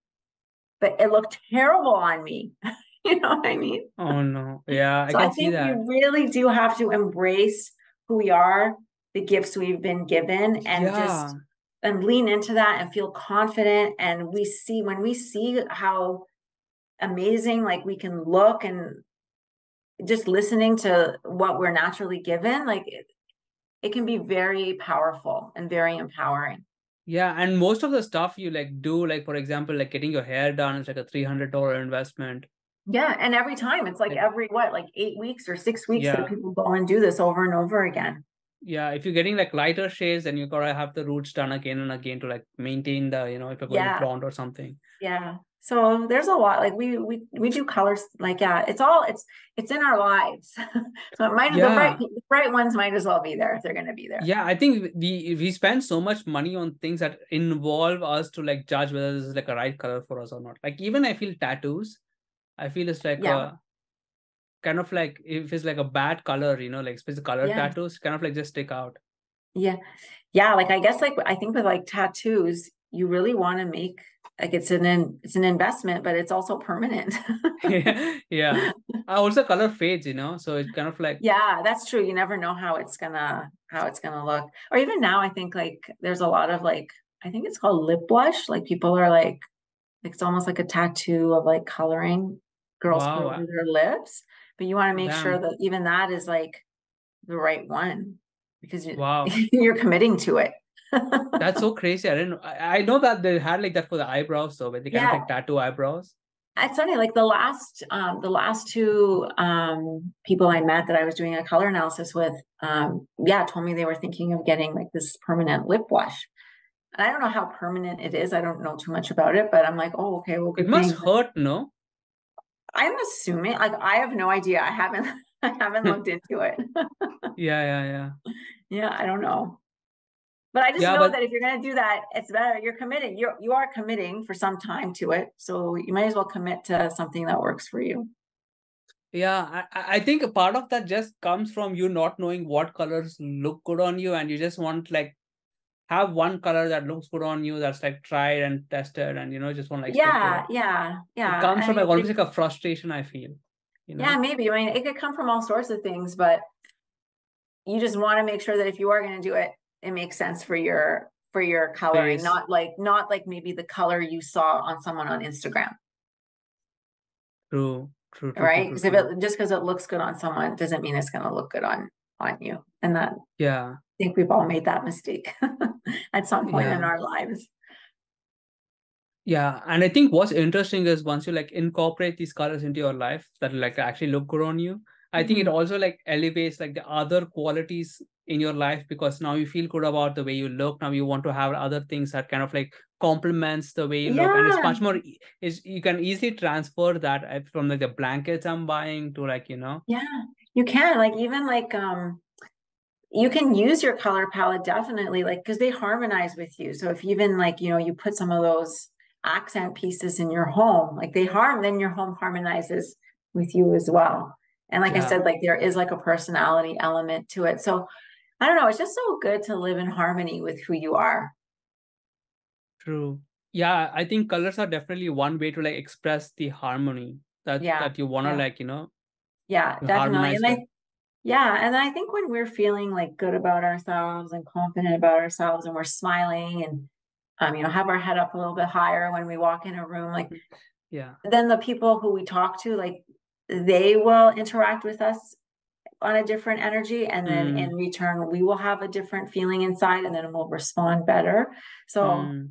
But it looked terrible on me. [LAUGHS] you know what I mean? Oh no. Yeah, I so I can see think that. we really do have to embrace who we are, the gifts we've been given, and Yeah. just and lean into that and feel confident. And we see when we see how amazing like we can look and just listening to what we're naturally given, like it, it can be very powerful and very empowering. Yeah, and most of the stuff you like do, like for example, like getting your hair done is like a three hundred dollar investment. Yeah, and every time it's like Like- every what, like eight weeks or six weeks Yeah. that people go and do this over and over again. Yeah, if you're getting like lighter shades, then you gotta have the roots done again and again to like maintain the, you know, if you're going Yeah. blonde or something. Yeah. So there's a lot like we we we do colors like yeah, it's all it's it's in our lives. [LAUGHS] so it might the bright the bright ones might as well be there if they're gonna be there. Yeah, I think we we spend so much money on things that involve us to like judge whether this is like a right color for us or not. Like even I feel tattoos, I feel it's like Yeah. a kind of like if it's like a bad color, you know, like especially color Yeah. tattoos, kind of like just stick out. Yeah. Yeah, like I guess like I think with like tattoos, you really want to make like it's an in, it's an investment, but it's also permanent. [LAUGHS] yeah. [LAUGHS] Uh, Also color fades, you know, so it's kind of like yeah, that's true. You never know how it's gonna how it's gonna look. Or even now, I think like there's a lot of like I think it's called lip blush. Like people are like it's almost like a tattoo of like coloring girls Wow. over their lips. But you want to make sure that even that is like the right one because you, [LAUGHS] wow. you're committing to it. That's so [LAUGHS] crazy. I didn't know. I, I know that they had like that for the eyebrows, so but they kind of like tattoo eyebrows. It's funny, like the last um the last two um people I met that I was doing a color analysis with, um, yeah, told me they were thinking of getting like this permanent lip wash. And I don't know how permanent it is. I don't know too much about it, but I'm like, oh, okay, well, It must thing. hurt, no? I'm assuming, like, I have no idea. I haven't [LAUGHS] I haven't hmm. looked into it. [LAUGHS] Yeah, yeah, yeah. Yeah, I don't know. But I just Yeah, know but- that if you're gonna do that, it's better. You're committing. You're you are committing for some time to it. So you might as well commit to something that works for you. Yeah, I, I I think a part of that just comes from you not knowing what colors look good on you, and you just want like have one color that looks good on you that's like tried and tested, and you know just want like Yeah, yeah, yeah. It comes I from mean, like almost it- like a frustration, I feel. You know? Yeah, maybe. I mean, it could come from all sorts of things, but you just want to make sure that if you are going to do it, it makes sense for your for your coloring, not like not like maybe the color you saw on someone on Instagram, True, true, true, right? Because if it just because it looks good on someone doesn't mean it's going to look good on on you. And that Yeah. Think we've all made that mistake [LAUGHS] at some point in our lives. Yeah, and I think what's interesting is once you like incorporate these colors into your life that like actually look good on you, I think it Mhm. also like elevates like the other qualities in your life because now you feel good about the way you look. Now you want to have other things that kind of like complements the way you look, and it's much more. Is you can easily transfer that uh, from like the blankets I'm buying to like you know. Yeah, you can like even like um you can use your color palette definitely like because they harmonize with you. So if even like you know you put some of those accent pieces in your home, like they harm, then your home harmonizes with you as well. And like I said, like there is like a personality element to it. So I don't know, it's just so good to live in harmony with who you are. True. Yeah, I think colors are definitely one way to like express the harmony that Yeah, that you want to yeah. like you know Yeah, definitely. And I with. Yeah, and I think when we're feeling like good about ourselves and confident about ourselves and we're smiling and um, you know, have our head up a little bit higher when we walk in a room, like Yeah. then the people who we talk to, like they will interact with us on a different energy, and then Mm. in return, we will have a different feeling inside, and then we'll respond better. So Mm.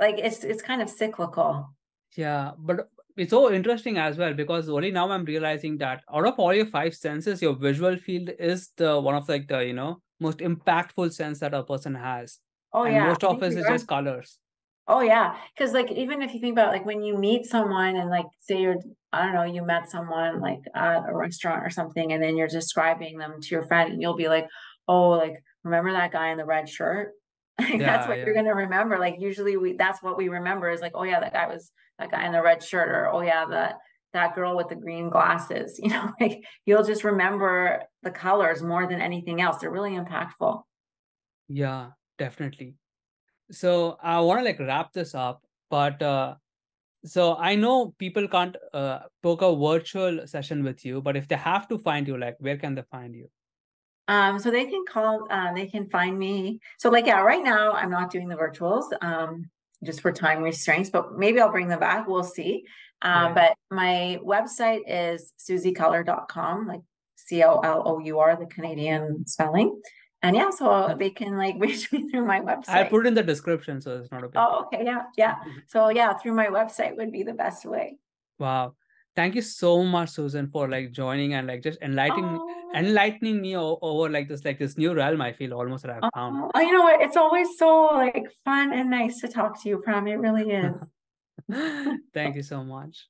like it's it's kind of cyclical. Yeah, but it's so interesting as well because only now I'm realizing that out of all your five senses, your visual field is the one of like the you know most impactful sense that a person has. Oh and yeah. most of us is just colors. Oh yeah, because like even if you think about like when you meet someone and like say you're I don't know you met someone like at a restaurant or something and then you're describing them to your friend and you'll be like oh like remember that guy in the red shirt [LAUGHS] like that's what yeah. you're gonna remember like usually we that's what we remember is like oh yeah that guy was that guy in the red shirt or oh yeah that that girl with the green glasses [LAUGHS] you know like you'll just remember the colors more than anything else they're really impactful Yeah, definitely. So I want to like wrap this up, but uh, so I know people can't uh, book a virtual session with you, but if they have to find you, like where can they find you? Um, so they can call, uh, they can find me. So like, yeah, right now I'm not doing the virtuals, um, just for time restraints, but maybe I'll bring them back. We'll see. Um, but my website is suzycolour.com, like C O L O U R, the Canadian spelling. And yeah, so they can like [LAUGHS] reach me through my website. I'll put it in the description, so it's not a big. Oh, okay. Yeah. Yeah. So yeah, through my website would be the best way. Wow. Thank you so much, Susan, for like joining and like just enlightening Oh. Enlightening me over like this like this new realm. I feel almost that I've found. Oh, you know what? It's always so like fun and nice to talk to you, Pram. It really is. [LAUGHS] Thank you so much.